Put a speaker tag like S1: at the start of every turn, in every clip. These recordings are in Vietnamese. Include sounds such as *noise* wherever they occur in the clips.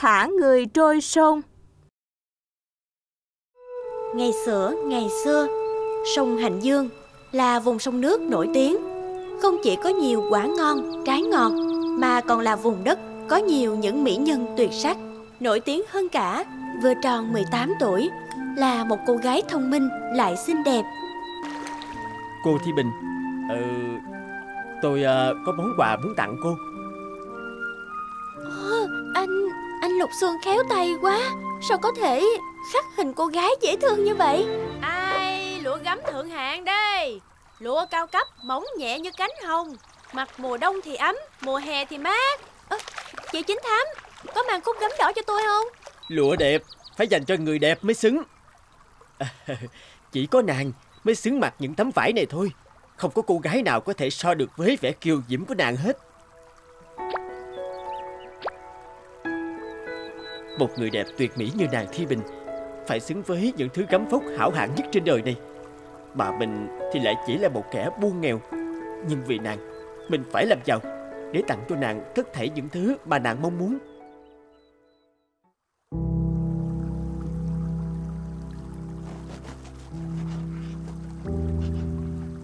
S1: thả người trôi sông.
S2: Ngày xưa, ngày xưa, sông Hành Dương là vùng sông nước nổi tiếng. Không chỉ có nhiều quả ngon, trái ngọt, mà còn là vùng đất có nhiều những mỹ nhân tuyệt sắc. Nổi tiếng hơn cả, vừa tròn 18 tuổi, là một cô gái thông minh lại xinh đẹp.
S3: Cô Thi Bình, ừ, tôi uh, có món quà muốn tặng cô.
S2: Ồ, anh, anh Lục Xuân khéo tay quá. Sao có thể khắc hình cô gái dễ thương như vậy? Ai, lụa gấm thượng hạng đây. Lụa cao cấp, mỏng nhẹ như cánh hồng. Mặc mùa đông thì ấm, mùa hè thì mát. À, chị Chính Thám, có mang cúc gấm đỏ cho tôi không?
S3: Lụa đẹp, phải dành cho người đẹp mới xứng. À, *laughs* chỉ có nàng mới xứng mặc những tấm vải này thôi. Không có cô gái nào có thể so được với vẻ kiêu diễm của nàng hết. Một người đẹp tuyệt mỹ như nàng Thi Bình Phải xứng với những thứ gấm phốc hảo hạng nhất trên đời này. Mà mình thì lại chỉ là một kẻ buôn nghèo. Nhưng vì nàng Mình phải làm giàu Để tặng cho nàng tất thể những thứ mà nàng mong muốn.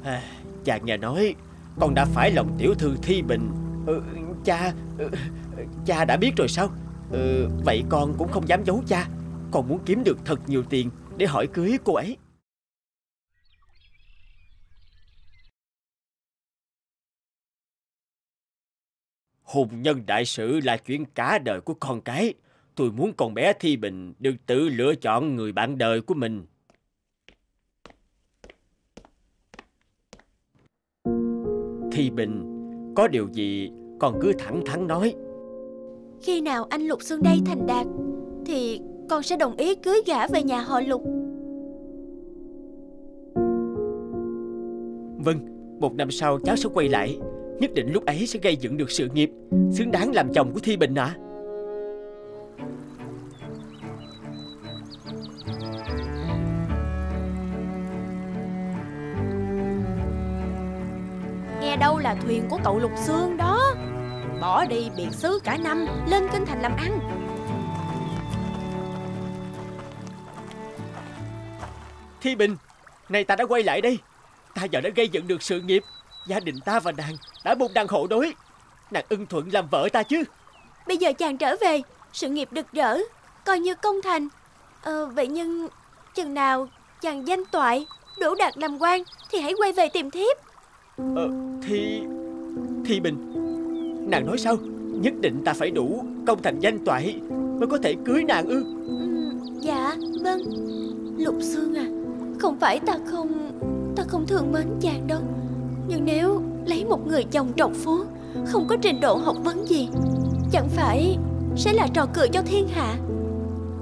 S3: À, Cha nhà nói Con đã phải lòng tiểu thư Thi Bình. Ừ, ừ Cha ừ, ừ, Cha đã biết rồi sao? Ừ, vậy con cũng không dám giấu cha. Con muốn kiếm được thật nhiều tiền Để hỏi cưới cô ấy. Hôn nhân đại sự là chuyện cả đời của con cái. Tôi muốn con bé Thi Bình được tự lựa chọn người bạn đời của mình. Thi Bình Có điều gì con cứ thẳng thắn nói
S2: khi nào anh Lục Xuân đây thành đạt Thì con sẽ đồng ý cưới gả về nhà họ Lục.
S3: Vâng, một năm sau cháu sẽ quay lại. Nhất định lúc ấy sẽ gây dựng được sự nghiệp Xứng đáng làm chồng của Thi Bình ạ. À.
S2: Nghe đâu là thuyền của cậu Lục Sương đó Bỏ đi biệt xứ cả năm Lên kinh thành làm ăn.
S3: Thi Bình Này ta đã quay lại đây. Ta giờ đã gây dựng được sự nghiệp. Gia đình ta và nàng đã một đàn hộ đối. Nàng ưng thuận làm vợ ta chứ.
S2: Bây giờ chàng trở về Sự nghiệp được rỡ Coi như công thành. Ờ, Vậy nhưng Chừng nào chàng danh toại Đủ đạt làm quan Thì hãy quay về tìm thiếp.
S3: Ờ Thi Thi Bình Nàng nói sao? Nhất định ta phải đủ công thành danh toại Mới có thể cưới nàng ư?
S2: Ừ, Dạ vâng. Lục Sương à Không phải ta không Ta không thương mến chàng đâu. Nhưng nếu lấy một người chồng trọc phố Không có trình độ học vấn gì Chẳng phải Sẽ là trò cười cho thiên hạ.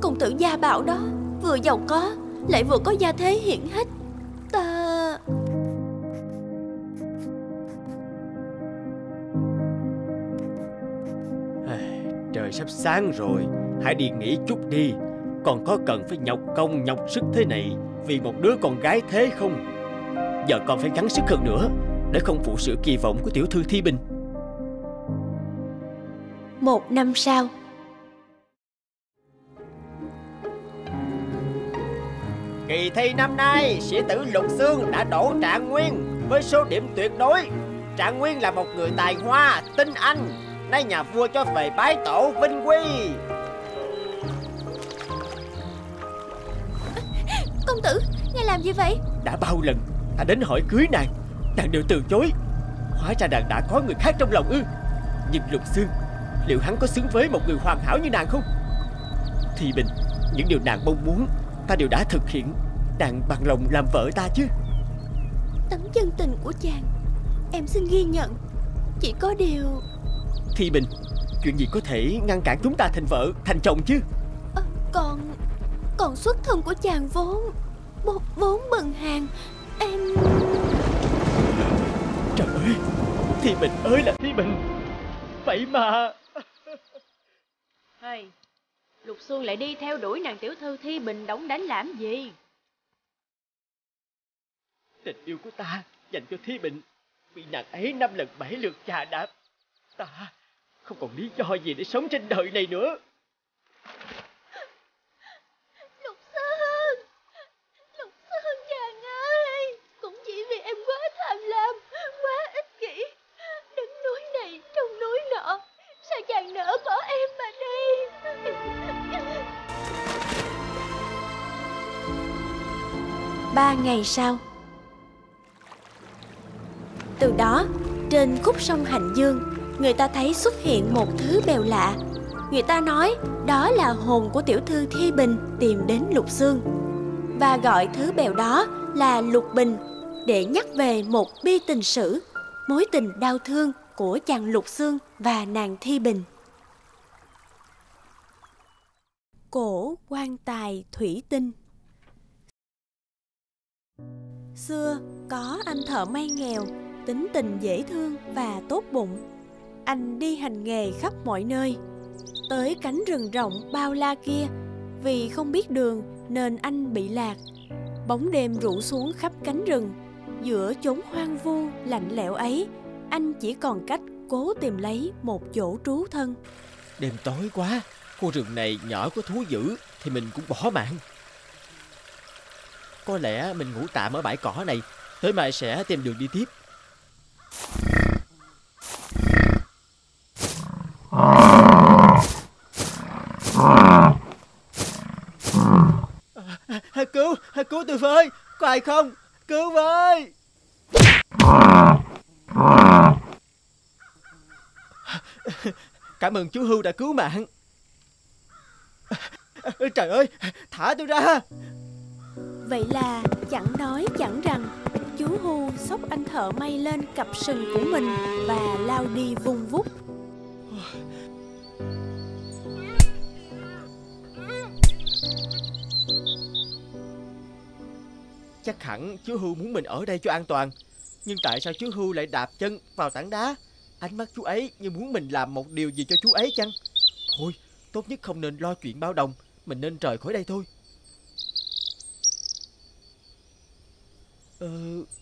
S2: Công tử gia bảo đó Vừa giàu có Lại vừa có gia thế hiển hách. Ta
S3: Trời sắp sáng rồi. Hãy đi nghỉ chút đi. Còn có cần phải nhọc công nhọc sức thế này Vì một đứa con gái thế không? Giờ con phải gắng sức hơn nữa Để không phụ sự kỳ vọng của tiểu thư Thi Bình.
S2: Một năm sau.
S3: Kỳ thi năm nay Sĩ tử Lục Xương đã đổ Trạng Nguyên Với số điểm tuyệt đối. Trạng Nguyên là một người tài hoa, tinh anh Nay nhà vua cho về bái tổ vinh quy.
S2: Công tử Ngài làm gì vậy?
S3: Đã bao lần ta đến hỏi cưới nàng. Nàng đều từ chối. Hóa ra nàng đã có người khác trong lòng ư. Nhưng Lục Sương Liệu hắn có xứng với một người hoàn hảo như nàng không? Thì Bình Những điều nàng mong muốn Ta đều đã thực hiện. Nàng bằng lòng làm vợ ta chứ.
S2: Tấm chân tình của chàng Em xin ghi nhận. Chỉ có điều
S3: Thi Bình. Chuyện gì có thể ngăn cản chúng ta thành vợ Thành chồng chứ?
S2: À, Còn Còn xuất thân của chàng vốn Vốn, vốn bần hàng Em
S3: Trời ơi Thi Bình ơi là Thi Bình. Vậy mà.
S2: Hey, Lục Xuân lại đi theo đuổi nàng tiểu thư Thi Bình đóng đánh làm gì?
S3: Tình yêu của ta dành cho Thi Bình. Bị nàng ấy năm lần bảy lượt chà đạp Ta không còn lý do gì để sống trên đời này nữa.
S2: Lục Sơn Lục Sơn chàng ơi Cũng chỉ vì em quá tham lam Quá ích kỷ. Đứng núi này trong núi nọ Sao chàng nỡ bỏ em mà đi? Ba ngày sau. Từ đó trên khúc sông Hành Dương Người ta thấy xuất hiện một thứ bèo lạ. Người ta nói đó là hồn của tiểu thư Thi Bình tìm đến Lục Xương Và gọi thứ bèo đó là Lục Bình Để nhắc về một bi tình sử, Mối tình đau thương của chàng Lục Xương và nàng Thi Bình. Cổ quan tài thủy tinh. Xưa có anh thợ may nghèo, Tính tình dễ thương và tốt bụng. Anh đi hành nghề khắp mọi nơi. Tới cánh rừng rộng bao la kia, Vì không biết đường nên anh bị lạc. Bóng đêm rủ xuống khắp cánh rừng, Giữa chốn hoang vu lạnh lẽo ấy, Anh chỉ còn cách cố tìm lấy một chỗ trú thân.
S3: Đêm tối quá, Khu rừng này nhỏ có thú dữ Thì mình cũng bỏ mạng. Có lẽ mình ngủ tạm ở bãi cỏ này, Tới mai sẽ tìm đường đi tiếp. À, Cứu, cứu tôi với Có ai không? Cứu với! Cảm ơn chú Hưu đã cứu mạng. Trời ơi Thả tôi ra!
S2: Vậy là chẳng nói chẳng rằng Chú Hu xốc anh thợ may lên cặp sừng của mình Và lao đi vung vút.
S3: Chắc hẳn chú Hưu muốn mình ở đây cho an toàn. Nhưng tại sao chú Hưu lại đạp chân vào tảng đá? Ánh mắt chú ấy như muốn mình làm một điều gì cho chú ấy chăng? Thôi tốt nhất không nên lo chuyện bao đồng. Mình nên rời khỏi đây thôi. Ờ,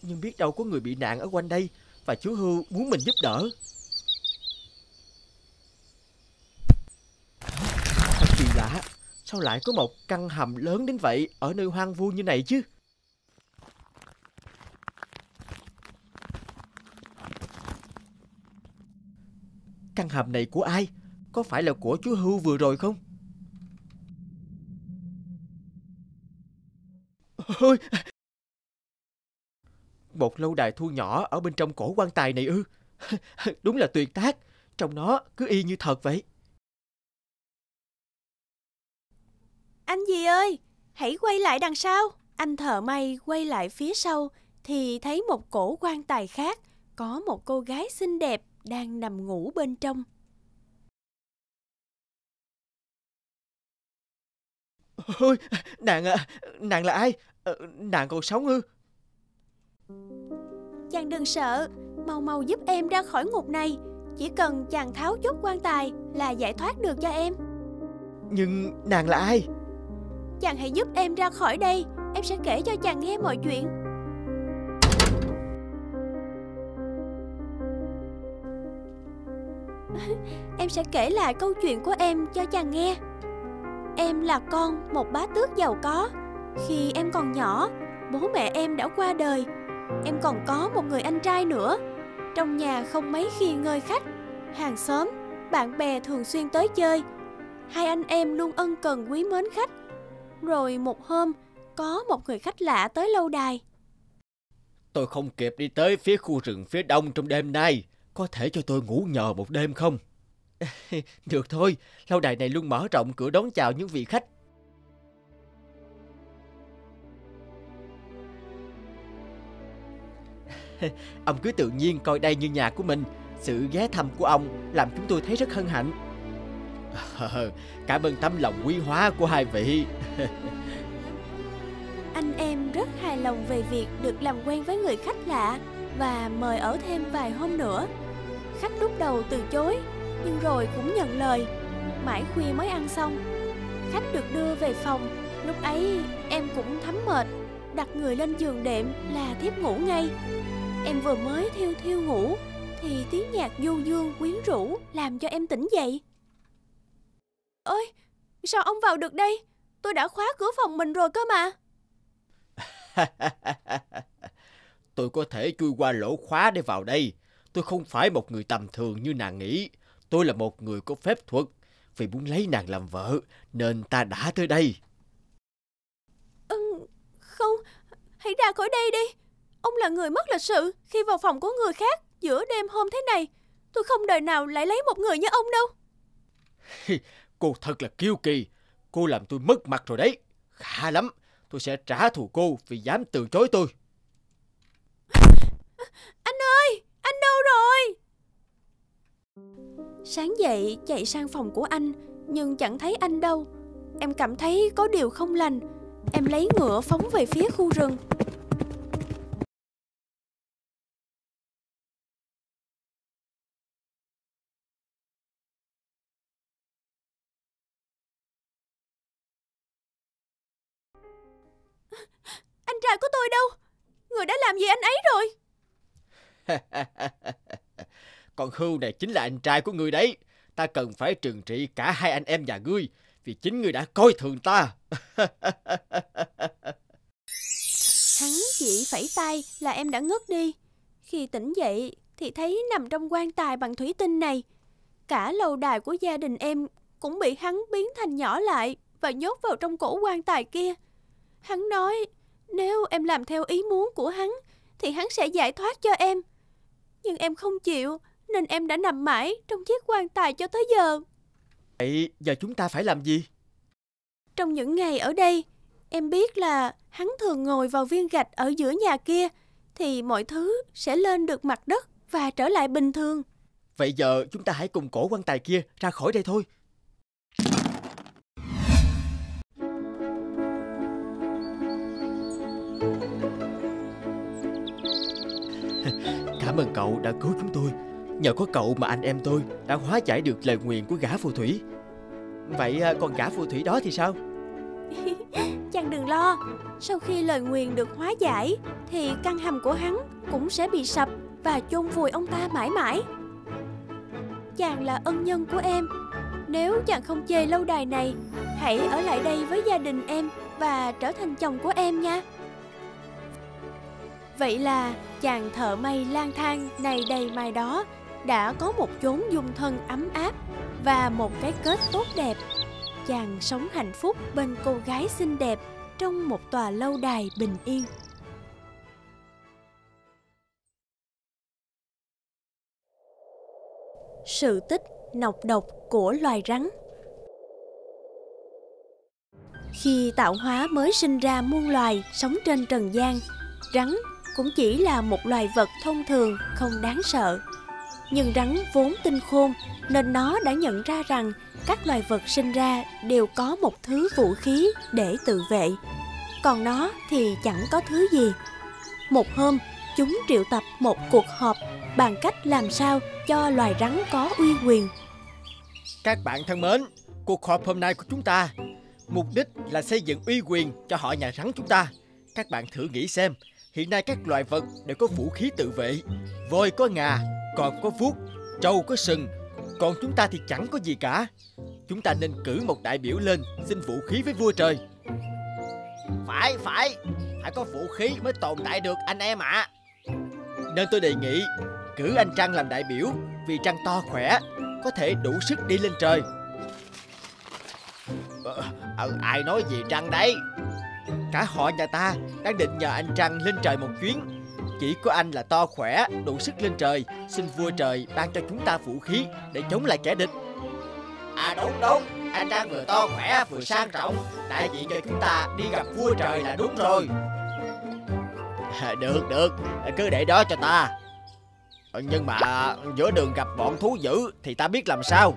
S3: nhưng biết đâu có người bị nạn ở quanh đây Và chú Hưu muốn mình giúp đỡ. Thật kỳ lạ Sao lại có một căn hầm lớn đến vậy Ở nơi hoang vu như này chứ? Căn hầm này của ai? Có phải là của chú Hưu vừa rồi không? Ôi! Một lâu đài thu nhỏ ở bên trong cổ quan tài này ư? *laughs* Đúng là tuyệt tác. Trong nó cứ y như thật vậy.
S2: Anh gì ơi? Hãy quay lại đằng sau. Anh thợ may quay lại phía sau Thì thấy một cổ quan tài khác. Có một cô gái xinh đẹp đang nằm ngủ bên trong.
S3: Ôi, nàng à, nàng là ai? Ờ, nàng còn sống ư?
S2: Chàng đừng sợ, mau mau giúp em ra khỏi ngục này. Chỉ cần chàng tháo chốt quan tài là giải thoát được cho em.
S3: Nhưng nàng là ai?
S2: Chàng hãy giúp em ra khỏi đây, em sẽ kể cho chàng nghe mọi chuyện. *laughs* em sẽ kể lại câu chuyện của em cho chàng nghe. Em là con một bá tước giàu có. Khi em còn nhỏ, bố mẹ em đã qua đời. Em còn có một người anh trai nữa. Trong nhà không mấy khi ngơi khách. Hàng xóm, bạn bè thường xuyên tới chơi. Hai anh em luôn ân cần quý mến khách. Rồi một hôm, có một người khách lạ tới lâu đài.
S3: Tôi không kịp đi tới phía khu rừng phía đông trong đêm nay. Có thể cho tôi ngủ nhờ một đêm không? *laughs* Được thôi, lâu đài này luôn mở rộng cửa đón chào những vị khách. *laughs* ông cứ tự nhiên coi đây như nhà của mình. Sự ghé thăm của ông làm chúng tôi thấy rất hân hạnh. *laughs* Cảm ơn tấm lòng quý hóa của hai vị.
S2: Anh em rất hài lòng về việc được làm quen với người khách lạ và mời ở thêm vài hôm nữa. Khách lúc đầu từ chối, nhưng rồi cũng nhận lời. Mãi khuya mới ăn xong. Khách được đưa về phòng, lúc ấy em cũng thấm mệt, đặt người lên giường đệm là thiếp ngủ ngay. Em vừa mới thiêu thiêu ngủ thì tiếng nhạc du dương quyến rũ làm cho em tỉnh dậy. Ôi, sao ông vào được đây? Tôi đã khóa cửa phòng mình rồi cơ mà. *laughs*
S3: tôi có thể chui qua lỗ khóa để vào đây. Tôi không phải một người tầm thường như nàng nghĩ. tôi là một người có phép thuật. Vì muốn lấy nàng làm vợ, nên ta đã tới đây.
S2: Ừ, không, hãy ra khỏi đây đi. Ông là người mất lịch sự khi vào phòng của người khác giữa đêm hôm thế này. Tôi không đời nào lại lấy một người như ông đâu.
S3: cô thật là kiêu kỳ. Cô làm tôi mất mặt rồi đấy. Khá lắm. Tôi sẽ trả thù cô vì dám từ chối tôi.
S2: Anh ơi, anh đâu rồi? Sáng dậy chạy sang phòng của anh, nhưng chẳng thấy anh đâu. Em cảm thấy có điều không lành. Em lấy ngựa phóng về phía khu rừng. Anh trai của tôi đâu? Người đã làm gì anh ấy rồi? *laughs*
S3: Con hưu này chính là anh trai của người đấy. Ta cần phải trừng trị cả hai anh em nhà ngươi, vì chính ngươi đã coi thường ta. *laughs*
S2: Hắn chỉ phẩy tay là em đã ngất đi. Khi tỉnh dậy thì thấy nằm trong quan tài bằng thủy tinh này. Cả lâu đài của gia đình em cũng bị hắn biến thành nhỏ lại và nhốt vào trong cổ quan tài kia. Hắn nói, nếu em làm theo ý muốn của hắn thì hắn sẽ giải thoát cho em. Nhưng em không chịu nên em đã nằm mãi trong chiếc quan tài cho tới giờ.
S3: Vậy giờ chúng ta phải làm gì?
S2: Trong những ngày ở đây, em biết là hắn thường ngồi vào viên gạch ở giữa nhà kia thì mọi thứ sẽ lên được mặt đất và trở lại bình thường.
S3: Vậy giờ chúng ta hãy cùng cổ quan tài kia ra khỏi đây thôi. Cảm ơn cậu đã cứu chúng tôi. Nhờ có cậu mà anh em tôi đã hóa giải được lời nguyện của gã phù thủy. Vậy à, còn gã phù thủy đó thì sao? *laughs*
S2: Chàng đừng lo, sau khi lời nguyền được hóa giải thì căn hầm của hắn cũng sẽ bị sập và chôn vùi ông ta mãi mãi. Chàng là ân nhân của em. Nếu chàng không chê lâu đài này, hãy ở lại đây với gia đình em và trở thành chồng của em nha. Vậy là chàng thợ may lang thang này đầy mai đó đã có một chốn dung thân ấm áp và một cái kết tốt đẹp. Chàng sống hạnh phúc bên cô gái xinh đẹp trong một tòa lâu đài bình yên. Sự tích nọc độc của loài rắn Khi tạo hóa mới sinh ra muôn loài sống trên trần gian, rắn cũng chỉ là một loài vật thông thường không đáng sợ. Nhưng rắn vốn tinh khôn nên nó đã nhận ra rằng các loài vật sinh ra đều có một thứ vũ khí để tự vệ. Còn nó thì chẳng có thứ gì. Một hôm, chúng triệu tập một cuộc họp bàn cách làm sao cho loài rắn có uy quyền.
S3: Các bạn thân mến, cuộc họp hôm nay của chúng ta mục đích là xây dựng uy quyền cho họ nhà rắn chúng ta. Các bạn thử nghĩ xem, hiện nay các loài vật đều có vũ khí tự vệ. Voi có ngà, cọp có vuốt, trâu có sừng, còn chúng ta thì chẳng có gì cả. Chúng ta nên cử một đại biểu lên xin vũ khí với vua trời. Phải, phải, phải có vũ khí mới tồn tại được anh em ạ. À. Nên tôi đề nghị cử anh Trăng làm đại biểu vì Trăng to khỏe, có thể đủ sức đi lên trời. Ờ, ờ, ờ ai nói gì Trăng đấy? Cả họ nhà ta đang định nhờ anh Trăng lên trời một chuyến. Chỉ có anh là to khỏe, đủ sức lên trời Xin vua trời ban cho chúng ta vũ khí để chống lại kẻ địch. À đúng đúng, anh Trăng vừa to khỏe vừa sang trọng. Đại diện cho chúng ta đi gặp vua trời là đúng rồi. À, Được được, cứ để đó cho ta. Ờ, Nhưng mà giữa đường gặp bọn thú dữ thì ta biết làm sao.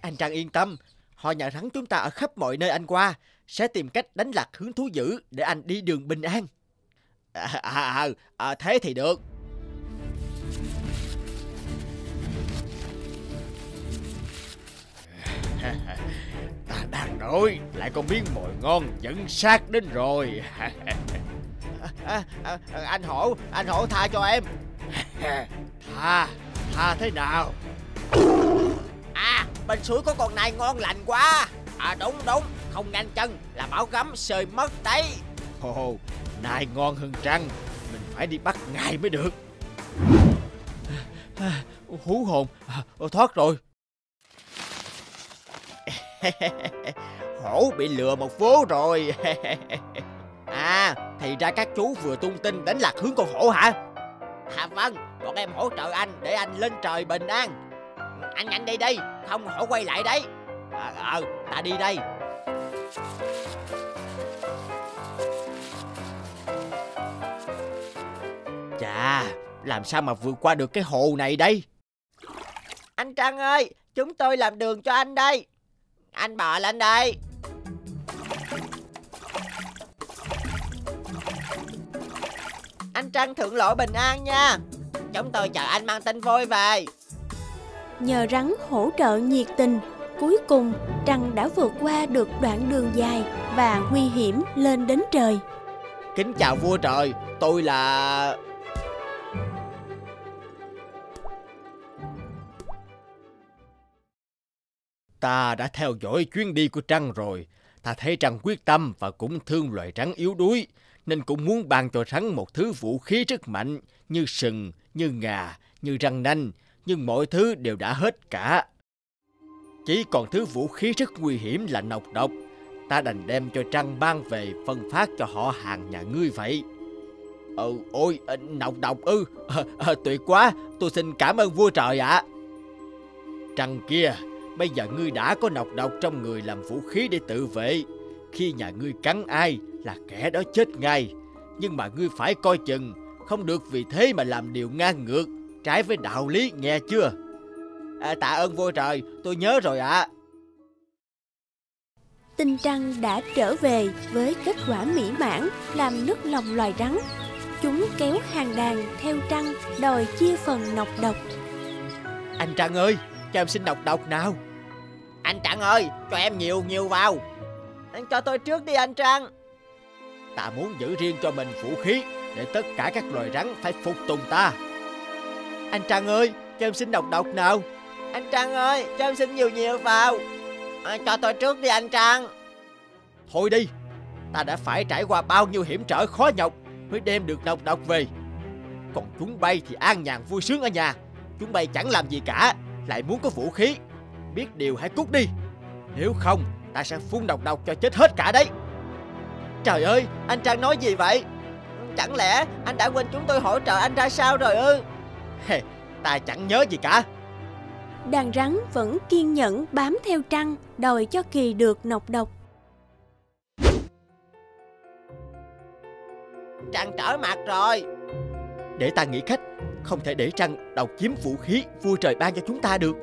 S3: Anh Trăng yên tâm, họ nhà rắn chúng ta ở khắp mọi nơi anh qua sẽ tìm cách đánh lạc hướng thú dữ để anh đi đường bình an. À, à, à, à, à thế thì được. *laughs* Ta đang đói, lại còn miếng mồi ngon dẫn sát đến rồi. *laughs* à, à, à, anh hổ, anh hổ tha cho em. *laughs* tha, tha thế nào? À, bên suối có con này ngon lành quá. À đúng đúng, không nhanh chân là bảo gấm sơi mất đấy. Hồ, nai ngon hơn trăng. Mình phải đi bắt ngài mới được. Hú hồn, ờ, thoát rồi. *laughs* Hổ bị lừa một phố rồi. *laughs* À thì ra các chú vừa tung tin đánh lạc hướng con hổ hả? À vâng. Bọn em hỗ trợ anh để anh lên trời bình an. Anh nhanh đi đi Không hổ quay lại đấy. Ờ à, ta đi đây. Chà Làm sao mà vượt qua được cái hồ này đây? Anh Trăng ơi Chúng tôi làm đường cho anh đây. Anh bò lên đây. Anh Trăng thượng lộ bình an nha. Chúng tôi chờ anh mang tin vui về.
S2: Nhờ rắn hỗ trợ nhiệt tình Cuối cùng Trăng đã vượt qua được đoạn đường dài Và nguy hiểm lên đến trời
S3: Kính chào vua trời Tôi là... Ta đã theo dõi chuyến đi của Trăng rồi. Ta thấy Trăng quyết tâm và cũng thương loài rắn yếu đuối, nên cũng muốn ban cho rắn một thứ vũ khí rất mạnh, như sừng, như ngà, như răng nanh, nhưng mọi thứ đều đã hết cả. Chỉ còn thứ vũ khí rất nguy hiểm là nọc độc. Ta đành đem cho Trăng ban về phân phát cho họ hàng nhà ngươi vậy. Ừ, ôi, ờ, nọc độc ư, à, à, tuyệt quá, tôi xin cảm ơn vua trời ạ. À. Trăng kia, Bây giờ ngươi đã có nọc độc trong người làm vũ khí để tự vệ. Khi nhà ngươi cắn ai là kẻ đó chết ngay. Nhưng mà ngươi phải coi chừng, không được vì thế mà làm điều ngang ngược, trái với đạo lý nghe chưa? À, tạ ơn vua trời, tôi nhớ rồi ạ. À.
S2: Tinh Trăng đã trở về với kết quả mỹ mãn làm nức lòng loài rắn. Chúng kéo hàng đàn theo Trăng đòi chia phần nọc độc.
S3: Anh Trăng ơi, cho em xin nọc độc nào. Anh Trăng ơi cho em nhiều nhiều vào Anh cho tôi trước đi anh Trăng Ta muốn giữ riêng cho mình vũ khí Để tất cả các loài rắn phải phục tùng ta Anh Trăng ơi cho em xin độc độc nào Anh Trăng ơi cho em xin nhiều nhiều vào. À, Cho tôi trước đi anh Trăng Thôi đi Ta đã phải trải qua bao nhiêu hiểm trở khó nhọc Mới đem được độc độc về. Còn chúng bay thì an nhàn vui sướng ở nhà Chúng bay chẳng làm gì cả Lại muốn có vũ khí. Biết điều hãy cút đi Nếu không ta sẽ phun độc độc cho chết hết cả đấy. Trời ơi anh Trang nói gì vậy? Chẳng lẽ anh đã quên chúng tôi hỗ trợ anh ra sao rồi ư? Hey, Ta chẳng nhớ gì cả
S2: Đàn rắn vẫn kiên nhẫn bám theo Trăng Đòi cho Kỳ được nọc độc.
S3: Trăng trở mặt rồi. Để ta nghĩ cách Không thể để Trăng độc chiếm vũ khí Vua trời ban cho chúng ta được.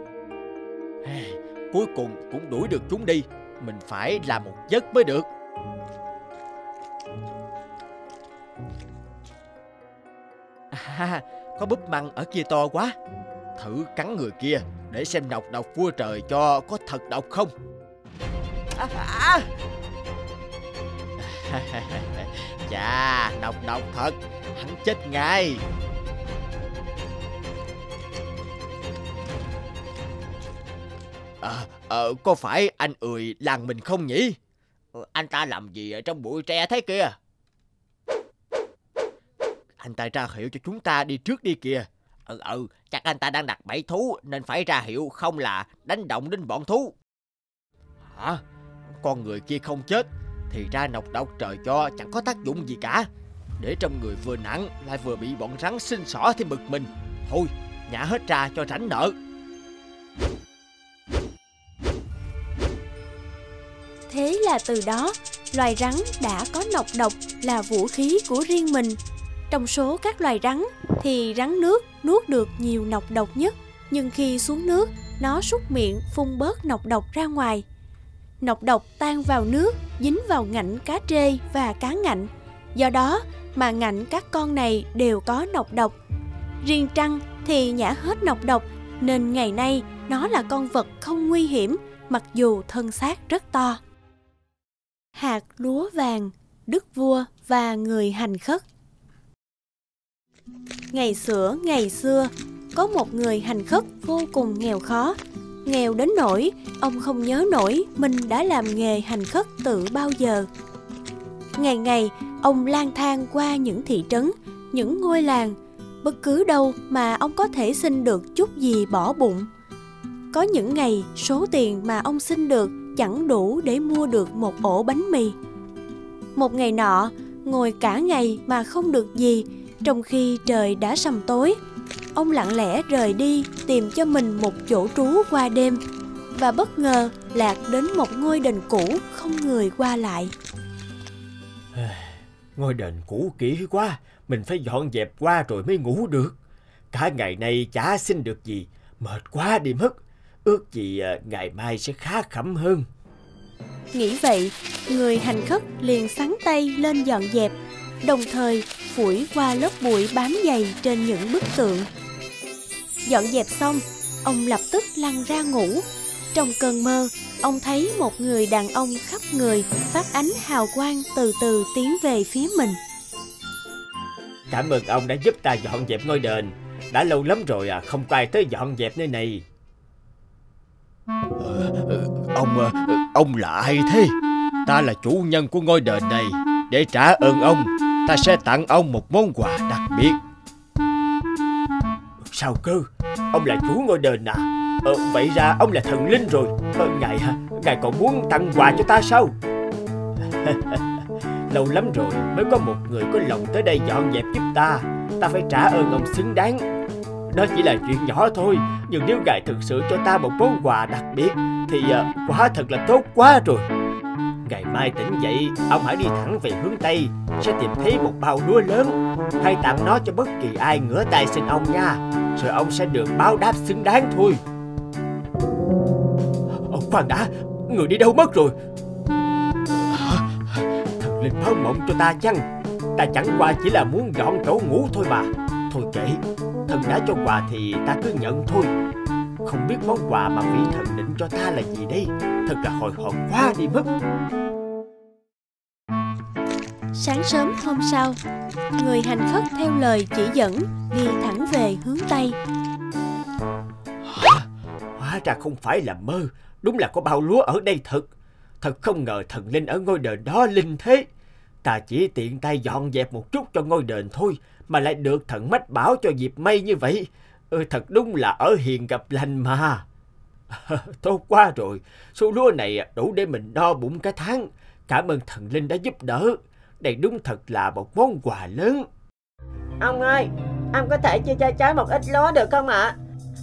S3: Cuối cùng cũng đuổi được chúng đi Mình phải làm một giấc mới được. À, có búp măng ở kia to quá. Thử cắn người kia Để xem độc độc vua trời cho có thật độc không à, à. *laughs* Chà, độc độc thật Hắn chết ngay Ờ, ờ, có phải anh ười làng mình không nhỉ? Ờ, anh ta làm gì ở trong bụi tre thế kia? Anh ta ra hiệu cho chúng ta đi trước đi kìa. Ừ, ừ, chắc anh ta đang đặt bẫy thú nên phải ra hiệu không là đánh động đến bọn thú. Hả? Con người kia không chết thì ra nọc độc trời cho chẳng có tác dụng gì cả. Để trong người vừa nặng lại vừa bị bọn rắn sinh sỏ thì bực mình. Thôi, nhả hết ra cho rảnh nợ.
S2: Thế là từ đó, loài rắn đã có nọc độc là vũ khí của riêng mình. Trong số các loài rắn thì rắn nước nuốt được nhiều nọc độc nhất, nhưng khi xuống nước, nó súc miệng phun bớt nọc độc ra ngoài. Nọc độc tan vào nước, dính vào ngạnh cá trê và cá ngạnh. Do đó mà ngạnh các con này đều có nọc độc. Riêng trăng thì nhả hết nọc độc nên ngày nay nó là con vật không nguy hiểm mặc dù thân xác rất to hạt lúa vàng, đức vua và người hành khất. Ngày xưa, ngày xưa, có một người hành khất vô cùng nghèo khó. Nghèo đến nỗi ông không nhớ nổi mình đã làm nghề hành khất từ bao giờ. Ngày ngày, ông lang thang qua những thị trấn, những ngôi làng, bất cứ đâu mà ông có thể xin được chút gì bỏ bụng. Có những ngày số tiền mà ông xin được chẳng đủ để mua được một ổ bánh mì. Một ngày nọ, ngồi cả ngày mà không được gì, trong khi trời đã sầm tối. Ông lặng lẽ rời đi tìm cho mình một chỗ trú qua đêm và bất ngờ lạc đến một ngôi đền cũ không người qua lại.
S3: Ngôi đền cũ kỹ quá, mình phải dọn dẹp qua rồi mới ngủ được. Cả ngày nay chả xin được gì, mệt quá đi mất. Ước gì à, ngày mai sẽ khá khẩm hơn.
S2: Nghĩ vậy, người hành khất liền sắn tay lên dọn dẹp, đồng thời phủi qua lớp bụi bám dày trên những bức tượng. Dọn dẹp xong, ông lập tức lăn ra ngủ. Trong cơn mơ, ông thấy một người đàn ông khắp người phát ánh hào quang từ từ tiến về phía mình.
S3: Cảm ơn ông đã giúp ta dọn dẹp ngôi đền. Đã lâu lắm rồi à, không có ai tới dọn dẹp nơi này.
S4: Ờ, ông ờ, ông là ai thế? Ta là chủ nhân của ngôi đền này. Để trả ơn ông, ta sẽ tặng ông một món quà đặc biệt.
S3: Sao cơ? Ông là chúa ngôi đền à? Ờ, vậy ra ông là thần linh rồi. Ờ, ngài hả? Ngài còn muốn tặng quà cho ta sao? *laughs* Lâu lắm rồi mới có một người có lòng tới đây dọn dẹp giúp ta. Ta phải trả ơn ông xứng đáng. Đó chỉ là chuyện nhỏ thôi Nhưng nếu ngài thực sự cho ta một món quà đặc biệt Thì uh, quả thật là tốt quá rồi Ngày mai tỉnh dậy, Ông hãy đi thẳng về hướng Tây, Sẽ tìm thấy một bao lúa lớn. Hãy tặng nó cho bất kỳ ai ngửa tay xin ông nha, Rồi ông sẽ được báo đáp xứng đáng thôi. Ông khoan đã, Người đi đâu mất rồi? Thần linh báo mộng cho ta chăng? Ta chẳng qua chỉ là muốn dọn chỗ ngủ thôi mà. Thôi kệ, Thần đã cho quà thì ta cứ nhận thôi. Không biết món quà mà vị thần định cho ta là gì đây? Thật là hồi hộp quá đi mất.
S2: Sáng sớm hôm sau Người hành khất theo lời chỉ dẫn Đi thẳng về hướng Tây
S3: Hóa ra không phải là mơ Đúng là có bao lúa ở đây thật Thật không ngờ thần linh ở ngôi đền đó linh thế Ta chỉ tiện tay dọn dẹp một chút cho ngôi đền thôi mà lại được thần mách bảo cho dịp may như vậy. Ừ, thật đúng là ở hiền gặp lành mà. *laughs* Tốt quá rồi, số lúa này đủ để mình no bụng cả tháng. Cảm ơn thần linh đã giúp đỡ. Đây đúng thật là một món quà lớn.
S5: Ông ơi, ông có thể chia cho cháu một ít lúa được không ạ?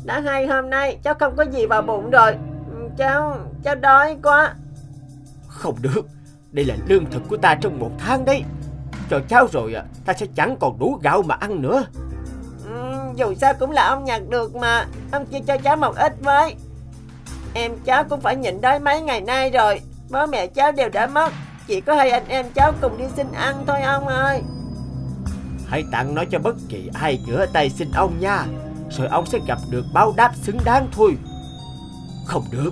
S5: Đã hai hôm nay cháu không có gì vào bụng rồi. Cháu, cháu đói quá.
S3: Không được, đây là lương thực của ta trong một tháng đấy cho cháu rồi à, ta sẽ chẳng còn đủ gạo mà ăn nữa
S5: ừ, Dù sao cũng là ông nhặt được mà Ông chia cho cháu một ít với Em cháu cũng phải nhịn đói mấy ngày nay rồi Bố mẹ cháu đều đã mất chỉ có hai anh em cháu cùng đi xin ăn thôi ông ơi.
S3: Hãy tặng nó cho bất kỳ ai ngửa tay xin ông nha. Rồi ông sẽ gặp được báo đáp xứng đáng thôi. Không được.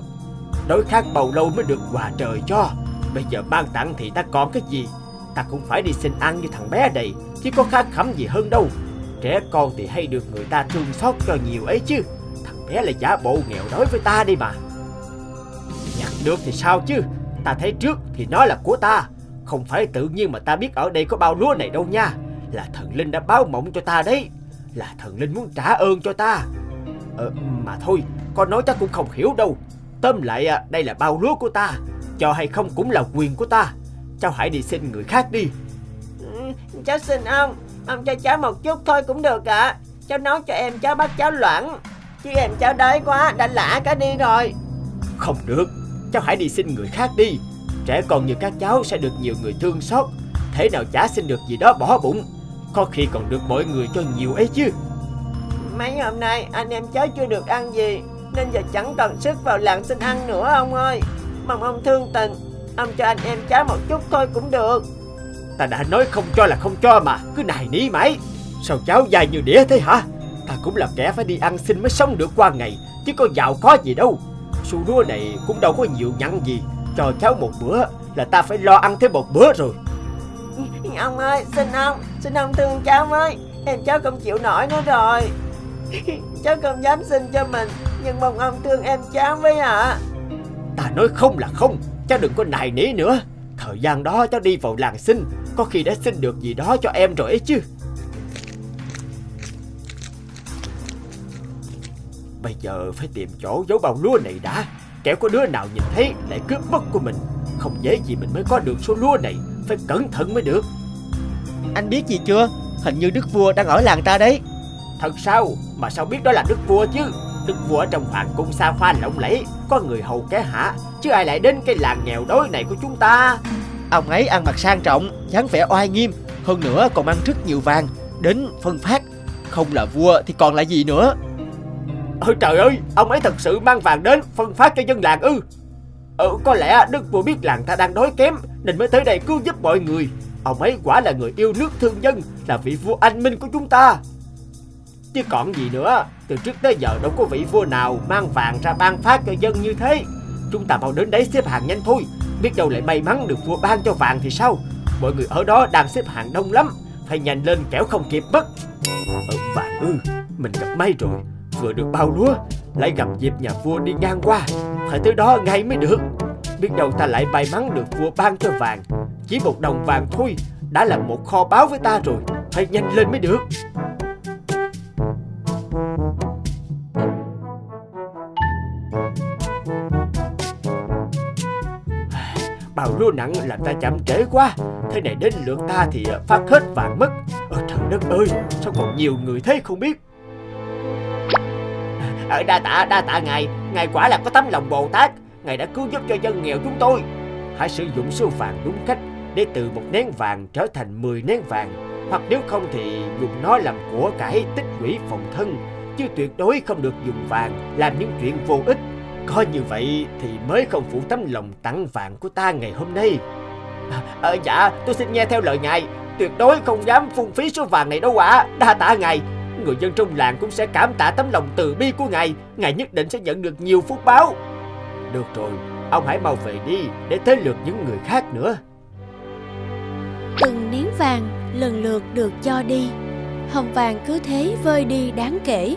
S3: Đối khác bầu lâu mới được quà trời cho. Bây giờ mang tặng thì ta còn cái gì? Ta cũng phải đi xin ăn như thằng bé này Chứ có khá khẩm gì hơn đâu. Trẻ con thì hay được người ta thương xót cho nhiều ấy chứ. Thằng bé là giả bộ nghèo đói với ta đi mà. Nhặt được thì sao chứ? Ta thấy trước thì nó là của ta. Không phải tự nhiên mà ta biết ở đây có bao lúa này đâu nha. Là thần linh đã báo mộng cho ta đấy. Là thần linh muốn trả ơn cho ta. Ờ mà thôi Con nói chắc cũng không hiểu đâu. Tóm lại à, đây là bao lúa của ta. Cho hay không cũng là quyền của ta. Cháu hãy đi xin người khác đi.
S5: Ừ, Cháu xin ông. Ông cho cháu một chút thôi cũng được ạ. À. Cháu nấu cho em cháu bắt cháu loãng Chứ em cháu đói quá đã lạ cả đi rồi.
S3: Không được Cháu hãy đi xin người khác đi. Trẻ con như các cháu sẽ được nhiều người thương xót. Thế nào chả xin được gì đó bỏ bụng. Có khi còn được mọi người cho nhiều ấy chứ.
S5: Mấy hôm nay anh em cháu chưa được ăn gì Nên giờ chẳng còn sức vào làng xin ăn nữa ông ơi. Mong ông thương tình Ông cho anh em cháu một chút thôi cũng được.
S3: Ta đã nói không cho là không cho mà Cứ nài ní mãi. Sao cháu dài như đĩa thế hả? Ta cũng là kẻ phải đi ăn xin mới sống được qua ngày Chứ có giàu có gì đâu Su lúa này cũng đâu có nhiều nhặn gì. Cho cháu một bữa là ta phải lo ăn thêm một bữa rồi.
S5: Ông ơi xin ông Xin ông thương cháu với. Em cháu không chịu nổi nữa rồi. *laughs* Cháu không dám xin cho mình Nhưng mong ông thương em cháu với ạ. À.
S3: Ta nói không là không Cháu đừng có nài nỉ nữa. Thời gian đó cháu đi vào làng xin Có khi đã xin được gì đó cho em rồi ấy chứ Bây giờ phải tìm chỗ giấu bao lúa này đã. Kẻo có đứa nào nhìn thấy lại cướp mất của mình Không dễ gì mình mới có được số lúa này. Phải cẩn thận mới được.
S6: Anh biết gì chưa? Hình như đức vua đang ở làng ta đấy.
S3: Thật sao? Mà sao biết đó là đức vua chứ? Đức vua ở trong hoàng cung xa hoa lộng lẫy Có người hầu kế hạ Chứ ai lại đến cái làng nghèo đói này của chúng ta?
S6: Ông ấy ăn mặc sang trọng dáng vẻ oai nghiêm Hơn nữa còn mang rất nhiều vàng Đến phân phát. Không là vua thì còn là gì nữa
S3: Ôi trời ơi, Ông ấy thật sự mang vàng đến phân phát cho dân làng ư? Ừ có lẽ đức vua biết làng ta đang đói kém, Nên mới tới đây cứu giúp mọi người. Ông ấy quả là người yêu nước thương dân, Là vị vua anh minh của chúng ta. Chứ còn gì nữa, Từ trước tới giờ đâu có vị vua nào Mang vàng ra ban phát cho dân như thế. Chúng ta mau đến đấy xếp hàng nhanh thôi, Biết đâu lại may mắn được vua ban cho vàng thì sao? Mọi người ở đó đang xếp hàng đông lắm, Phải nhanh lên kẻo không kịp mất. Ở vàng ư, Mình gặp may rồi. Vừa được bao lúa, Lại gặp dịp nhà vua đi ngang qua. Phải tới đó ngay mới được. Biết đâu ta lại may mắn được vua ban cho vàng. Chỉ một đồng vàng thôi, Đã là một kho báo với ta rồi. Phải nhanh lên mới được. Bao lúa nặng làm ta chậm trễ quá. Thế này đến lượt ta thì phát hết vàng mất. Ơ trời đất ơi, Sao còn nhiều người thế không biết? Ở đa tạ đa tạ ngài. Ngài quả là có tấm lòng Bồ Tát. Ngài đã cứu giúp cho dân nghèo chúng tôi. Hãy sử dụng số vàng đúng cách Để từ một nén vàng trở thành 10 nén vàng. Hoặc nếu không thì dùng nó làm của cải tích lũy phòng thân. Chứ tuyệt đối không được dùng vàng Làm những chuyện vô ích. Có như vậy thì mới không phụ tấm lòng tặng vàng của ta ngày hôm nay. Ờ dạ tôi xin nghe theo lời ngài. Tuyệt đối không dám phung phí số vàng này đâu ạ. À. Đa tạ ngài. Người dân trong làng cũng sẽ cảm tạ tấm lòng từ bi của ngài. Ngài nhất định sẽ nhận được nhiều phúc báo. Được rồi Ông hãy mau về đi Để tới lượt những người khác nữa.
S2: Từng nén vàng lần lượt được cho đi. Hồng vàng cứ thế vơi đi đáng kể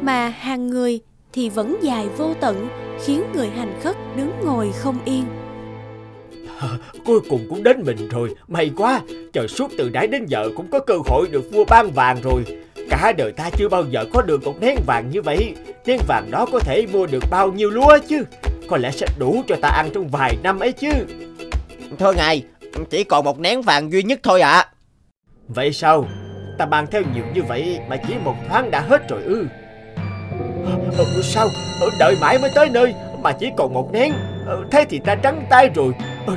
S2: Mà hàng người thì vẫn dài vô tận Khiến người hành khất đứng ngồi không yên. *laughs*
S3: Cuối cùng cũng đến mình rồi May quá. Chờ suốt từ nãy đến giờ cũng có cơ hội được vua ban vàng rồi Cả đời ta chưa bao giờ có được một nén vàng như vậy. Nén vàng đó có thể mua được bao nhiêu lúa chứ? Có lẽ sẽ đủ cho ta ăn trong vài năm ấy chứ.
S6: Thôi ngài Chỉ còn một nén vàng duy nhất thôi ạ. À.
S3: Vậy sao? Ta mang theo nhiều như vậy Mà chỉ một tháng đã hết rồi ư. Ừ, Sao? Đợi mãi mới tới nơi Mà chỉ còn một nén. Thế thì ta trắng tay rồi.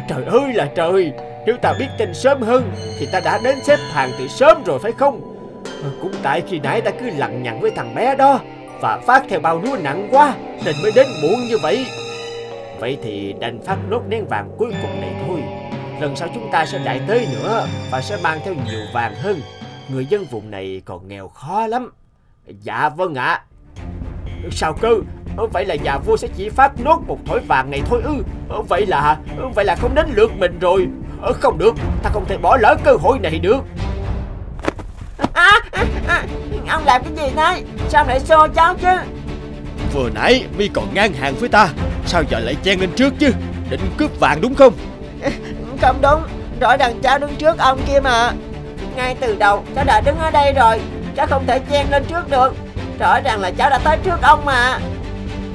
S3: Trời ơi là trời. Nếu ta biết tin sớm hơn Thì ta đã đến xếp hàng từ sớm rồi phải không cũng tại khi nãy ta cứ lằng nhằng với thằng bé đó, Và phát theo bao lúa nặng quá, Nên mới đến muộn như vậy. Vậy thì đành phát nốt nén vàng cuối cùng này thôi. Lần sau chúng ta sẽ lại tới nữa, Và sẽ mang theo nhiều vàng hơn. Người dân vùng này còn nghèo khó lắm. Dạ vâng ạ. À. Sao cơ? Ờ, vậy là nhà vua sẽ chỉ phát nốt một thỏi vàng này thôi ư? Ờ, vậy là ờ, Vậy là không đến lượt mình rồi. Không được. Ta không thể bỏ lỡ cơ hội này được
S5: à, à, à, Ông làm cái gì đấy Sao lại xô cháu chứ?
S3: Vừa nãy mi còn ngang hàng với ta. Sao giờ lại chen lên trước chứ? Định cướp vàng đúng không? *laughs*
S5: Không đúng. Rõ ràng cháu đứng trước ông kia mà. Ngay từ đầu cháu đã đứng ở đây rồi. Cháu không thể chen lên trước được. Rõ ràng là cháu đã tới trước ông mà.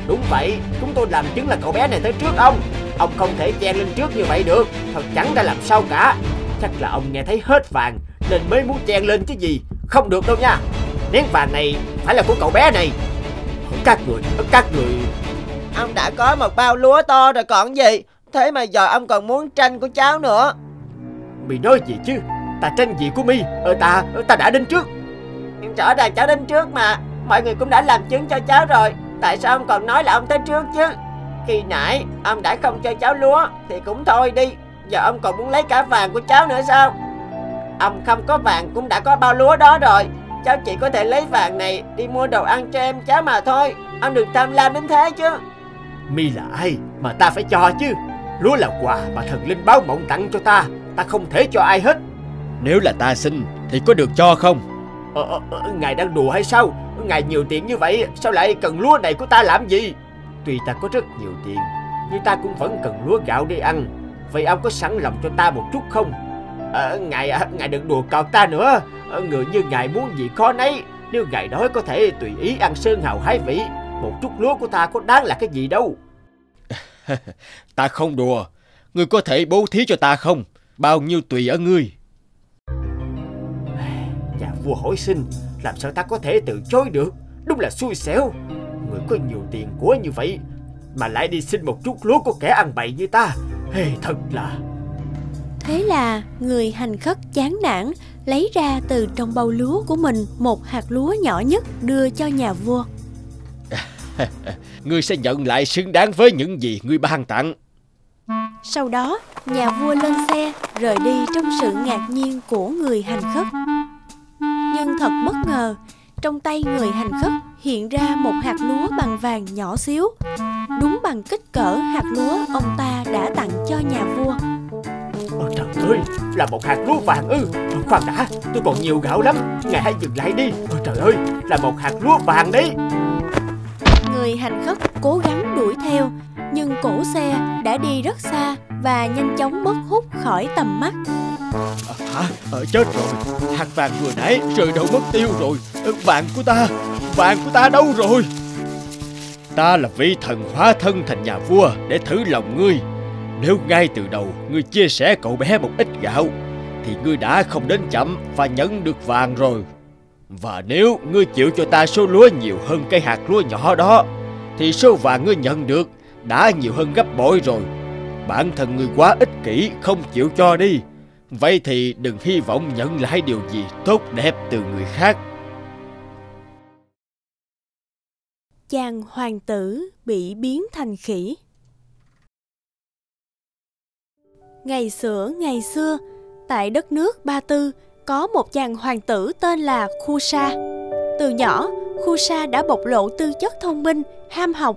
S3: Đúng vậy. Chúng tôi làm chứng là cậu bé này tới trước ông. Ông không thể chen lên trước như vậy được. Thật chẳng ra làm sao cả. Chắc là ông nghe thấy hết vàng Nên mới muốn chen lên chứ gì Không được đâu nha. Nén vàng này phải là của cậu bé này. Các người Các người.
S5: Ông đã có một bao lúa to rồi còn gì. Thế mà giờ ông còn muốn tranh của cháu nữa.
S3: Mì nói gì chứ? Ta tranh gì của mi? Ờ ta Ta đã đến trước.
S5: Rõ ràng cháu đến trước mà. Mọi người cũng đã làm chứng cho cháu rồi. Tại sao ông còn nói là ông tới trước chứ? Khi nãy ông đã không cho cháu lúa Thì cũng thôi đi. Giờ ông còn muốn lấy cả vàng của cháu nữa sao Ông không có vàng cũng đã có bao lúa đó rồi. Cháu chỉ có thể lấy vàng này Đi mua đồ ăn cho em cháu mà thôi. Ông đừng tham lam đến thế chứ.
S3: Mi là ai mà ta phải cho chứ? Lúa là quà mà thần linh báo mộng tặng cho ta. Ta không thể cho ai hết. Nếu là ta xin thì có được cho không? Ờ, ờ, ờ, Ngài đang đùa hay sao? Ngài nhiều tiền như vậy Sao lại cần lúa này của ta làm gì? Tuy ta có rất nhiều tiền Nhưng ta cũng vẫn cần lúa gạo để ăn. Vậy ông có sẵn lòng cho ta một chút không à, Ngài à, ngài đừng đùa cợt ta nữa. À, Người như ngài muốn gì có nấy. Nếu ngài đói có thể tùy ý ăn sơn hào hái vị
S4: Một chút lúa của ta có đáng là cái gì đâu? *laughs*
S3: Ta không đùa. Ngươi có thể bố thí cho ta không? Bao nhiêu tùy ở ngươi?
S4: Nhà vua hỏi xin Làm sao ta có thể từ chối được? Đúng là xui xẻo. Người có nhiều tiền của như vậy Mà lại đi xin một chút lúa của kẻ ăn bậy như ta. Hey, Thật là
S2: Thế là người hành khất chán nản lấy ra từ trong bầu lúa của mình một hạt lúa nhỏ nhất đưa cho nhà vua. *laughs*
S3: ngươi sẽ nhận lại xứng đáng với những gì ngươi ban tặng.
S2: Sau đó, nhà vua lên xe rời đi trong sự ngạc nhiên của người hành khất. Nhưng thật bất ngờ, trong tay người hành khất hiện ra một hạt lúa bằng vàng nhỏ xíu, đúng bằng kích cỡ hạt lúa ông ta đã tặng cho nhà vua.
S4: Ôi trời ơi, là một hạt lúa vàng ư. Khoan đã, tôi còn nhiều gạo lắm. Ngài hãy dừng lại đi. Ôi trời ơi, là một hạt lúa vàng đấy.
S2: Người hành khất cố gắng đuổi theo Nhưng cổ xe đã đi rất xa Và nhanh chóng mất hút khỏi tầm mắt.
S3: À, Hả? À, chết rồi. Hạt vàng vừa nãy rơi đâu mất tiêu rồi. Vàng của ta Vàng của ta đâu rồi? Ta là vị thần hóa thân thành nhà vua Để thử lòng ngươi nếu ngay từ đầu ngươi chia sẻ cậu bé một ít gạo, Thì ngươi đã không đến chậm và nhận được vàng rồi. Và nếu ngươi chịu cho ta số lúa nhiều hơn cây hạt lúa nhỏ đó, Thì số vàng ngươi nhận được đã nhiều hơn gấp bội rồi. Bản thân ngươi quá ích kỷ, không chịu cho đi. Vậy thì đừng hy vọng nhận lại điều gì tốt đẹp từ người khác.
S2: Chàng hoàng tử bị biến thành khỉ. Ngày xưa ngày xưa, tại đất nước Ba Tư có một chàng hoàng tử tên là Khu Sa. Từ nhỏ, Khu Sa đã bộc lộ tư chất thông minh, ham học.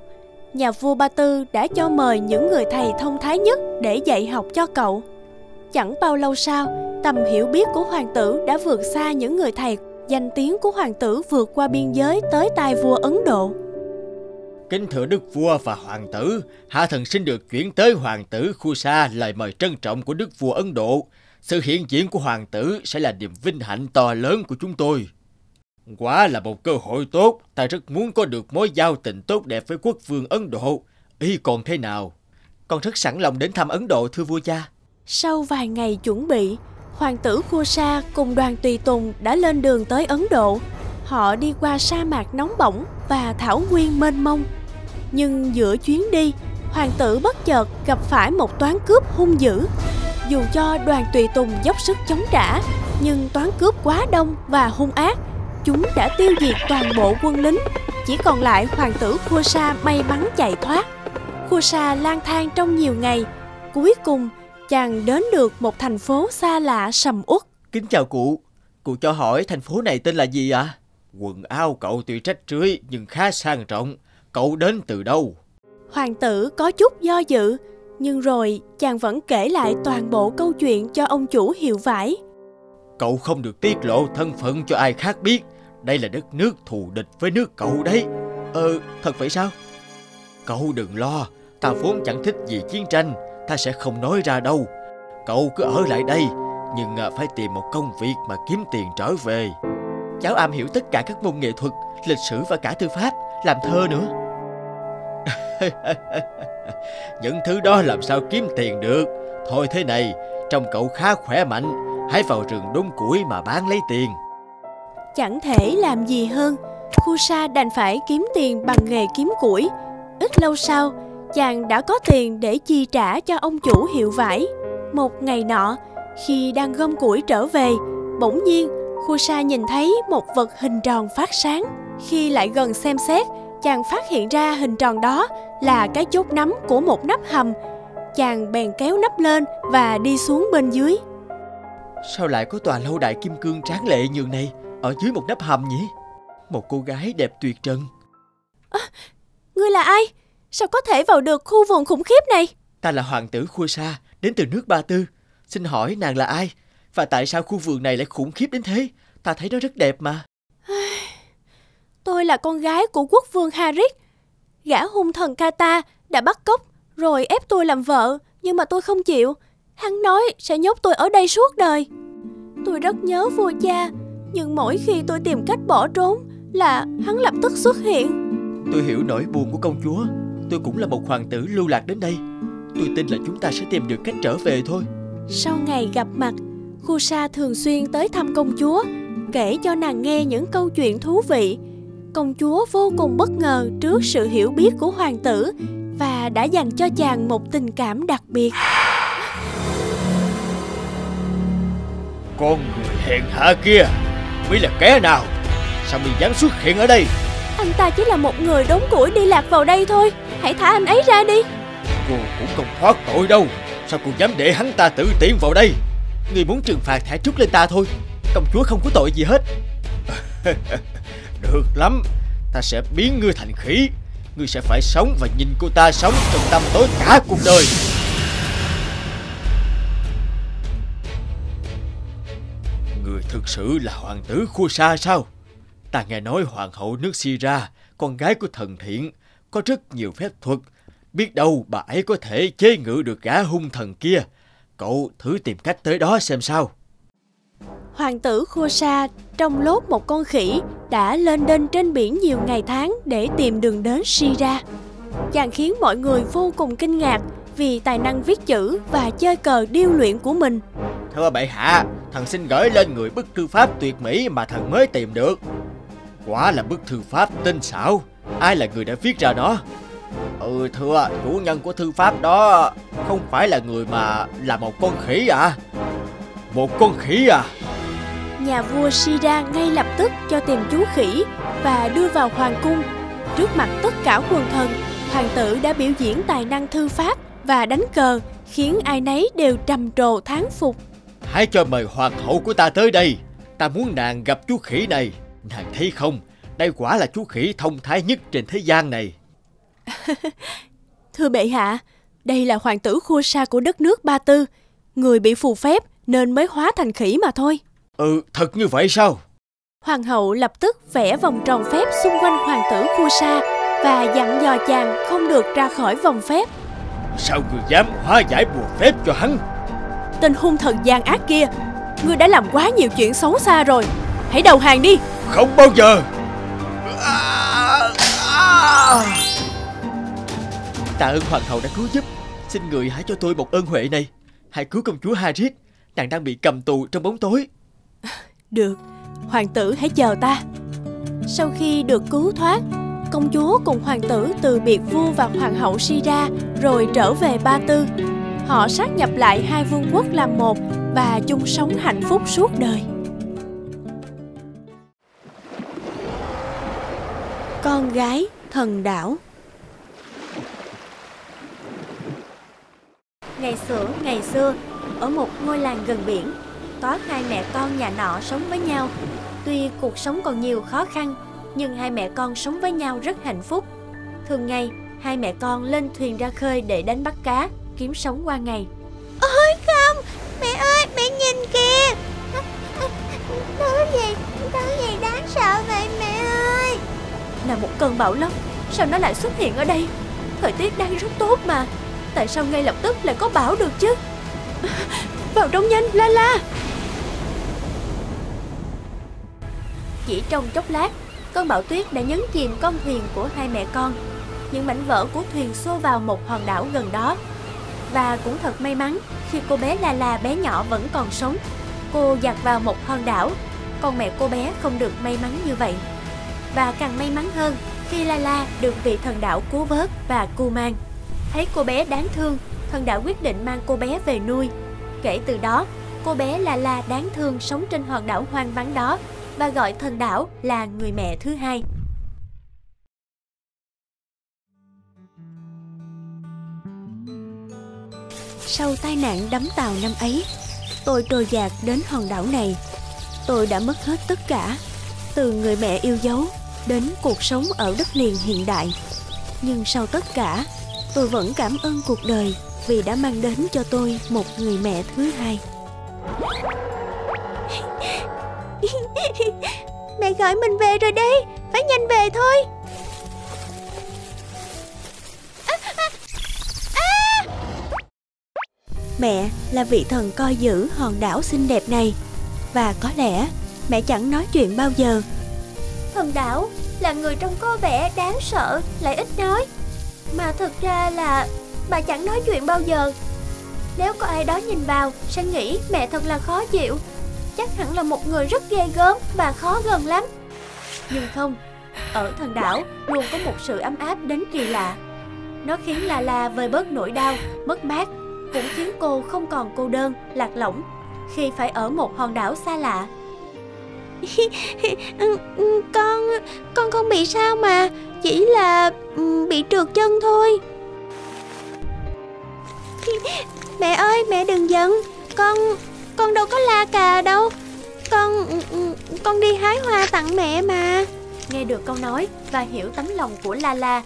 S2: Nhà vua Ba Tư đã cho mời những người thầy thông thái nhất để dạy học cho cậu. Chẳng bao lâu sau, tầm hiểu biết của hoàng tử đã vượt xa những người thầy. Danh tiếng của hoàng tử vượt qua biên giới tới tai vua Ấn Độ.
S3: Kính thưa Đức Vua và Hoàng tử, Hạ Thần xin được chuyển tới Hoàng tử Khu Sa lời mời trân trọng của Đức Vua Ấn Độ. Sự hiện diện của Hoàng tử sẽ là niềm vinh hạnh to lớn của chúng tôi. Quả là một cơ hội tốt, ta rất muốn có được mối giao tình tốt đẹp với quốc vương Ấn Độ. Y còn thế nào? Con rất sẵn lòng đến thăm Ấn Độ thưa vua cha.
S2: Sau vài ngày chuẩn bị, hoàng tử Khu Sa cùng đoàn tùy tùng đã lên đường tới Ấn Độ. Họ đi qua sa mạc nóng bỏng và thảo nguyên mênh mông nhưng giữa chuyến đi, hoàng tử bất chợt gặp phải một toán cướp hung dữ. Dù cho đoàn tùy tùng dốc sức chống trả, nhưng toán cướp quá đông và hung ác, chúng đã tiêu diệt toàn bộ quân lính. Chỉ còn lại hoàng tử Khua Sa may mắn chạy thoát. Khua Sa lang thang trong nhiều ngày, cuối cùng chàng đến được một thành phố xa lạ sầm uất.
S3: Kính chào cụ, cụ cho hỏi thành phố này tên là gì ạ? À? Quần áo cậu tuy trách rưới nhưng khá sang trọng, Cậu đến từ đâu?
S2: Hoàng tử có chút do dự, nhưng rồi chàng vẫn kể lại toàn bộ câu chuyện cho ông chủ hiệu vải.
S3: Cậu không được tiết lộ thân phận cho ai khác biết. Đây là đất nước thù địch với nước cậu đấy. Ờ, thật vậy sao? Cậu đừng lo, ta vốn chẳng thích gì chiến tranh, ta sẽ không nói ra đâu. Cậu cứ ở lại đây, nhưng à, phải tìm một công việc mà kiếm tiền trở về. Cháu am hiểu tất cả các môn nghệ thuật, lịch sử và cả thư pháp, làm thơ nữa. *laughs* Những thứ đó làm sao kiếm tiền được? Thôi thế này Trông cậu khá khỏe mạnh Hãy vào rừng đốn củi mà bán lấy tiền.
S2: Chẳng thể làm gì hơn. Khu sa đành phải kiếm tiền bằng nghề kiếm củi. Ít lâu sau Chàng đã có tiền để chi trả cho ông chủ hiệu vải. Một ngày nọ Khi đang gom củi trở về Bỗng nhiên Khu sa nhìn thấy một vật hình tròn phát sáng. Khi lại gần xem xét chàng phát hiện ra hình tròn đó là cái chốt nắm của một nắp hầm. Chàng bèn kéo nắp lên và đi xuống bên dưới.
S3: Sao lại có tòa lâu đài kim cương tráng lệ như này ở dưới một nắp hầm nhỉ? Một cô gái đẹp tuyệt trần.
S2: À, ngươi là ai? Sao có thể vào được khu vườn khủng khiếp này?
S3: Ta là hoàng tử Khua Sa, đến từ nước Ba Tư. Xin hỏi nàng là ai? Và tại sao khu vườn này lại khủng khiếp đến thế? Ta thấy nó rất đẹp mà.
S2: Tôi là con gái của quốc vương Harit. Gã hung thần Kata đã bắt cóc rồi ép tôi làm vợ, nhưng mà tôi không chịu. Hắn nói sẽ nhốt tôi ở đây suốt đời. Tôi rất nhớ vua cha, nhưng mỗi khi tôi tìm cách bỏ trốn là hắn lập tức xuất hiện.
S3: Tôi hiểu nỗi buồn của công chúa Tôi cũng là một hoàng tử lưu lạc đến đây Tôi tin là chúng ta sẽ tìm được cách trở về thôi
S2: Sau ngày gặp mặt, Khu Sa thường xuyên tới thăm công chúa, kể cho nàng nghe những câu chuyện thú vị. Công chúa vô cùng bất ngờ trước sự hiểu biết của hoàng tử và đã dành cho chàng một tình cảm đặc biệt.
S3: Con người hèn hạ kia Mới là kẻ nào Sao mi dám xuất hiện ở đây
S2: Anh ta chỉ là một người đốn củi đi lạc vào đây thôi. Hãy thả anh ấy ra đi.
S3: Cô cũng không thoát tội đâu Sao cô dám để hắn ta tự tiện vào đây Người muốn trừng phạt thả trút lên ta thôi Công chúa không có tội gì hết *laughs* Được lắm. Ta sẽ biến ngươi thành khí, Ngươi sẽ phải sống và nhìn cô ta sống trong tâm tối cả cuộc đời. Người thực sự là hoàng tử Khua Sa sao? Ta nghe nói hoàng hậu nước Syria Con gái của thần thiện Có rất nhiều phép thuật. Biết đâu bà ấy có thể chế ngự được gã hung thần kia. Cậu thử tìm cách tới đó xem sao.
S2: Hoàng tử Khua Sa trong lốt một con khỉ đã lên đên trên biển nhiều ngày tháng để tìm đường đến Syria. Chàng khiến mọi người vô cùng kinh ngạc vì tài năng viết chữ và chơi cờ điêu luyện của mình.
S3: Thưa bệ hạ, Thần xin gửi lên người bức thư pháp tuyệt mỹ mà thần mới tìm được. Quả là bức thư pháp tinh xảo. Ai là người đã viết ra nó? Ừ thưa, chủ nhân của thư pháp đó Không phải là người mà là một con khỉ à? Một con khỉ à?
S2: Nhà vua Syria ngay lập tức cho tìm chú khỉ và đưa vào hoàng cung. Trước mặt tất cả quần thần, hoàng tử đã biểu diễn tài năng thư pháp và đánh cờ, khiến ai nấy đều trầm trồ thán phục.
S3: Hãy cho mời hoàng hậu của ta tới đây Ta muốn nàng gặp chú khỉ này Nàng thấy không Đây quả là chú khỉ thông thái nhất trên thế gian này *laughs*
S2: Thưa bệ hạ, đây là hoàng tử khua sa của đất nước Ba Tư. Người bị phù phép nên mới hóa thành khỉ mà thôi.
S3: Ừ thật như vậy sao
S2: Hoàng hậu lập tức vẽ vòng tròn phép xung quanh hoàng tử khua sa và dặn dò chàng không được ra khỏi vòng phép.
S3: Sao người dám hóa giải bùa phép cho hắn
S2: Tên hung thần gian ác kia, ngươi đã làm quá nhiều chuyện xấu xa rồi. Hãy đầu hàng đi.
S3: Không bao giờ À, à. Tạ ơn hoàng hậu đã cứu giúp Xin người hãy cho tôi một ơn huệ này Hãy cứu công chúa Harriet Nàng đang bị cầm tù trong bóng tối *laughs*
S2: Được, hoàng tử hãy chờ ta. Sau khi được cứu thoát, công chúa cùng hoàng tử từ biệt vua và hoàng hậu Sira rồi trở về Ba Tư. Họ sát nhập lại hai vương quốc làm một và chung sống hạnh phúc suốt đời. Con gái thần đảo Ngày xưa, ngày xưa, ở một ngôi làng gần biển, có hai mẹ con nhà nọ sống với nhau. Tuy cuộc sống còn nhiều khó khăn, nhưng hai mẹ con sống với nhau rất hạnh phúc. Thường ngày, hai mẹ con lên thuyền ra khơi để đánh bắt cá, kiếm sống qua ngày. Ôi không, mẹ ơi, mẹ nhìn kìa. Thứ gì, thứ gì đáng sợ vậy mẹ ơi. Là một cơn bão lốc, sao nó lại xuất hiện ở đây? Thời tiết đang rất tốt mà. Tại sao ngay lập tức lại có bão được chứ? Vào trong nhanh, la la. Chỉ trong chốc lát, cơn bão tuyết đã nhấn chìm con thuyền của hai mẹ con. Những mảnh vỡ của thuyền xô vào một hòn đảo gần đó. Và cũng thật may mắn khi cô bé La La bé nhỏ vẫn còn sống. Cô giặt vào một hòn đảo, còn mẹ cô bé không được may mắn như vậy. Và càng may mắn hơn khi La La được vị thần đảo cứu vớt và cu mang. Thấy cô bé đáng thương, thần đảo quyết định mang cô bé về nuôi. Kể từ đó, cô bé La La đáng thương sống trên hòn đảo hoang vắng đó và gọi thần đảo là người mẹ thứ hai. Sau tai nạn đắm tàu năm ấy, tôi trôi dạt đến hòn đảo này. Tôi đã mất hết tất cả, từ người mẹ yêu dấu đến cuộc sống ở đất liền hiện đại. Nhưng sau tất cả, tôi vẫn cảm ơn cuộc đời vì đã mang đến cho tôi một người mẹ thứ hai. *laughs* Mẹ gọi mình về rồi đây, phải nhanh về thôi. Mẹ là vị thần coi giữ hòn đảo xinh đẹp này Và có lẽ mẹ chẳng nói chuyện bao giờ Thần đảo, là người trông có vẻ đáng sợ lại ít nói Mà thực ra là bà chẳng nói chuyện bao giờ Nếu có ai đó nhìn vào sẽ nghĩ mẹ thật là khó chịu Chắc hẳn là một người rất ghê gớm và khó gần lắm. Nhưng không, ở thần đảo luôn có một sự ấm áp đến kỳ lạ. Nó khiến La La vơi bớt nỗi đau, mất mát Cũng khiến cô không còn cô đơn, lạc lõng Khi phải ở một hòn đảo xa lạ. *laughs* Con con không bị sao mà chỉ là bị trượt chân thôi. *laughs* Mẹ ơi mẹ đừng giận. Con con đâu có la cà đâu. Con con đi hái hoa tặng mẹ mà. Nghe được câu nói và hiểu tấm lòng của la la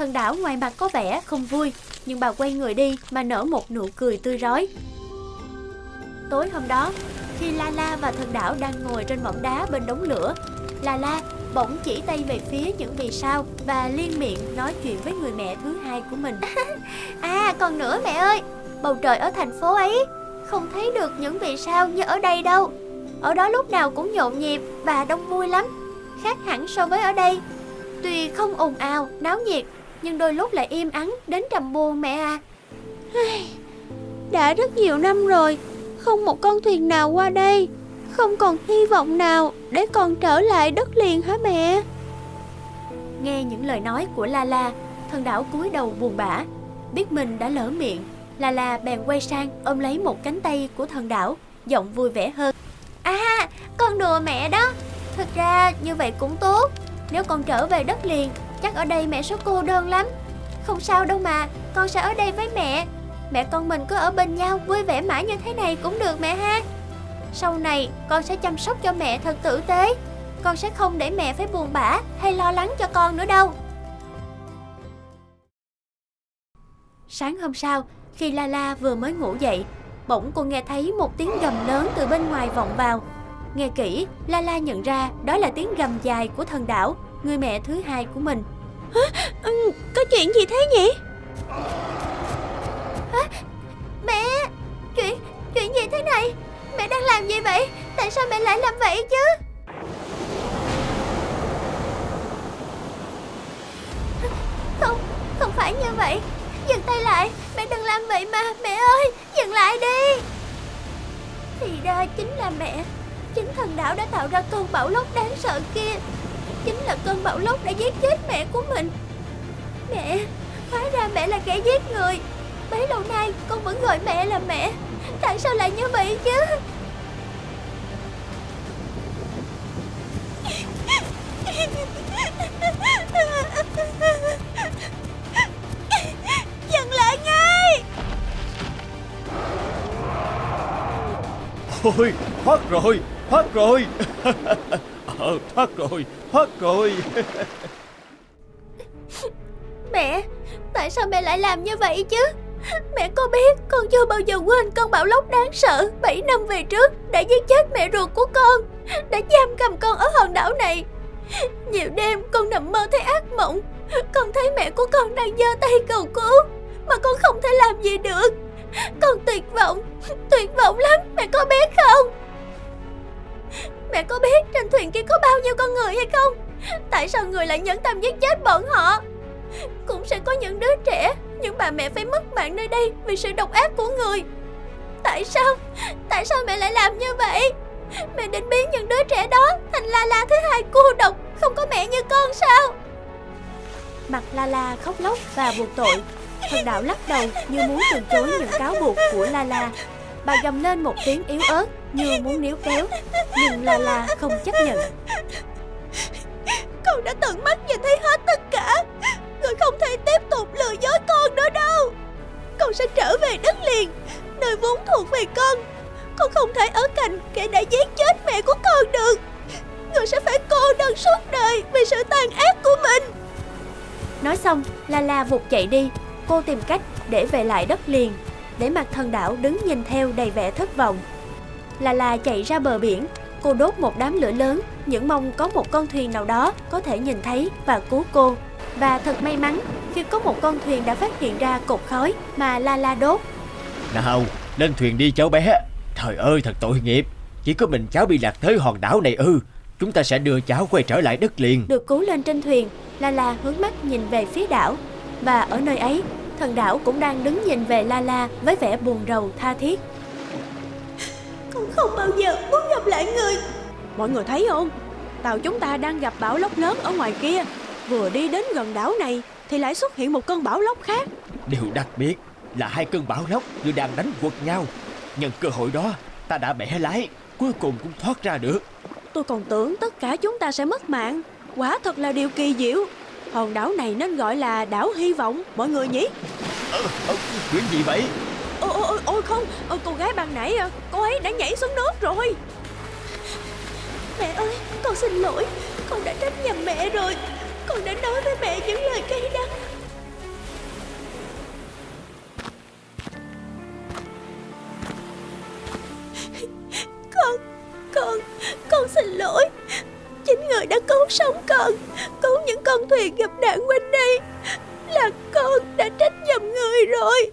S2: thần đảo ngoài mặt có vẻ không vui nhưng bà quay người đi mà nở một nụ cười tươi rói. Tối hôm đó khi La La và thần đảo đang ngồi trên mỏm đá bên đống lửa La La bỗng chỉ tay về phía những vì sao và liên miệng nói chuyện với người mẹ thứ hai của mình. *laughs* À còn nữa mẹ ơi. Bầu trời ở thành phố ấy Không thấy được những vì sao như ở đây đâu. Ở đó lúc nào cũng nhộn nhịp và đông vui lắm Khác hẳn so với ở đây. Tuy không ồn ào, náo nhiệt Nhưng đôi lúc lại im ắng đến trầm buồn mẹ à. Đã rất nhiều năm rồi không một con thuyền nào qua đây Không còn hy vọng nào để còn trở lại đất liền hả mẹ? Nghe những lời nói của La La Thần đảo cúi đầu buồn bã Biết mình đã lỡ miệng La La bèn quay sang ôm lấy một cánh tay của thần đảo Giọng vui vẻ hơn. À con đùa mẹ đó. Thực ra như vậy cũng tốt. Nếu con trở về đất liền Chắc ở đây mẹ sẽ cô đơn lắm. Không sao đâu mà Con sẽ ở đây với mẹ. Mẹ con mình cứ ở bên nhau vui vẻ mãi như thế này cũng được mẹ ha. Sau này con sẽ chăm sóc cho mẹ thật tử tế. Con sẽ không để mẹ phải buồn bã hay lo lắng cho con nữa đâu. Sáng hôm sau, khi La La vừa mới ngủ dậy Bỗng cô nghe thấy một tiếng gầm lớn từ bên ngoài vọng vào Nghe kỹ, La La nhận ra đó là tiếng gầm dài của thần đảo Người mẹ thứ hai của mình Hả? Ừ, có chuyện gì thế nhỉ? Hả? Mẹ Chuyện chuyện gì thế này Mẹ đang làm gì vậy Tại sao mẹ lại làm vậy chứ Không Không phải như vậy Dừng tay lại, Mẹ đừng làm vậy mà, Mẹ ơi, Dừng lại đi. Thì ra chính là mẹ, Chính thần đảo đã tạo ra cơn bão lốc đáng sợ kia. Chính là cơn bão lốc đã giết chết mẹ của mình. Mẹ, Hóa ra mẹ là kẻ giết người. Bấy lâu nay, con vẫn gọi mẹ là mẹ. Tại sao lại như vậy chứ? *laughs*
S3: Ôi, thoát rồi Thoát rồi. *laughs* Ờ thoát rồi Thoát rồi. *laughs*
S2: Mẹ, Tại sao mẹ lại làm như vậy chứ? Mẹ có biết con chưa bao giờ quên con bão lốc đáng sợ 7 năm về trước đã giết chết mẹ ruột của con, Đã giam cầm con ở hòn đảo này. Nhiều đêm con nằm mơ thấy ác mộng, Con thấy mẹ của con đang giơ tay cầu cứu Mà con không thể làm gì được. Con tuyệt vọng Tuyệt vọng lắm, Mẹ có biết không? Mẹ có biết trên thuyền kia có bao nhiêu con người hay không? Tại sao người lại nhẫn tâm giết chết bọn họ? Cũng sẽ có những đứa trẻ, Những bà mẹ phải mất mạng nơi đây Vì sự độc ác của người. Tại sao Tại sao mẹ lại làm như vậy? Mẹ định biến những đứa trẻ đó Thành La La thứ hai cô độc, Không có mẹ như con sao? Mặt La La khóc lóc và buộc tội. Thần đạo lắc đầu như muốn từ chối những cáo buộc của La La Bà gầm lên một tiếng yếu ớt như muốn níu kéo Nhưng La La không chấp nhận. Con đã tận mắt nhìn thấy hết tất cả. Người không thể tiếp tục lừa dối con nữa đâu. Con sẽ trở về đất liền Nơi vốn thuộc về con. Con không thể ở cạnh kẻ đã giết chết mẹ của con được. Người sẽ phải cô đơn suốt đời Vì sự tàn ác của mình. Nói xong La La vụt chạy đi Cô tìm cách để về lại đất liền Để mặt thần đảo đứng nhìn theo đầy vẻ thất vọng. La La chạy ra bờ biển Cô đốt một đám lửa lớn Những mong có một con thuyền nào đó Có thể nhìn thấy và cứu cô. Và thật may mắn khi có một con thuyền đã phát hiện ra cột khói Mà La La đốt.
S3: Nào lên thuyền đi cháu bé. Trời ơi thật tội nghiệp. Chỉ có mình cháu bị lạc tới hòn đảo này ư. Chúng ta sẽ đưa cháu quay trở lại đất liền.
S2: Được cứu lên trên thuyền, La La hướng mắt nhìn về phía đảo. Và ở nơi ấy, thần đảo cũng đang đứng nhìn về La La với vẻ buồn rầu tha thiết. Con không bao giờ muốn gặp lại người.
S1: Mọi người thấy không? Tàu chúng ta đang gặp bão lốc lớn ở ngoài kia. Vừa đi đến gần đảo này thì lại xuất hiện một cơn bão lốc khác.
S3: Điều đặc biệt là hai cơn bão lốc như đang đánh quật nhau Nhân cơ hội đó ta đã bẻ lái Cuối cùng cũng thoát ra được
S1: Tôi còn tưởng tất cả chúng ta sẽ mất mạng. Quả thật là điều kỳ diệu. Hòn đảo này nên gọi là đảo hy vọng, mọi người nhỉ?
S3: ờ, ờ, Chuyện gì vậy
S1: Ôi, ôi, ôi, ôi không, ôi, cô gái ban nãy, à, cô ấy đã nhảy xuống nước rồi.
S2: Mẹ ơi, con xin lỗi. Con đã trách nhầm mẹ rồi. Con đã nói với mẹ những lời cay đắng. Con thuyền gặp nạn quanh đây. Là con đã trách nhầm người rồi.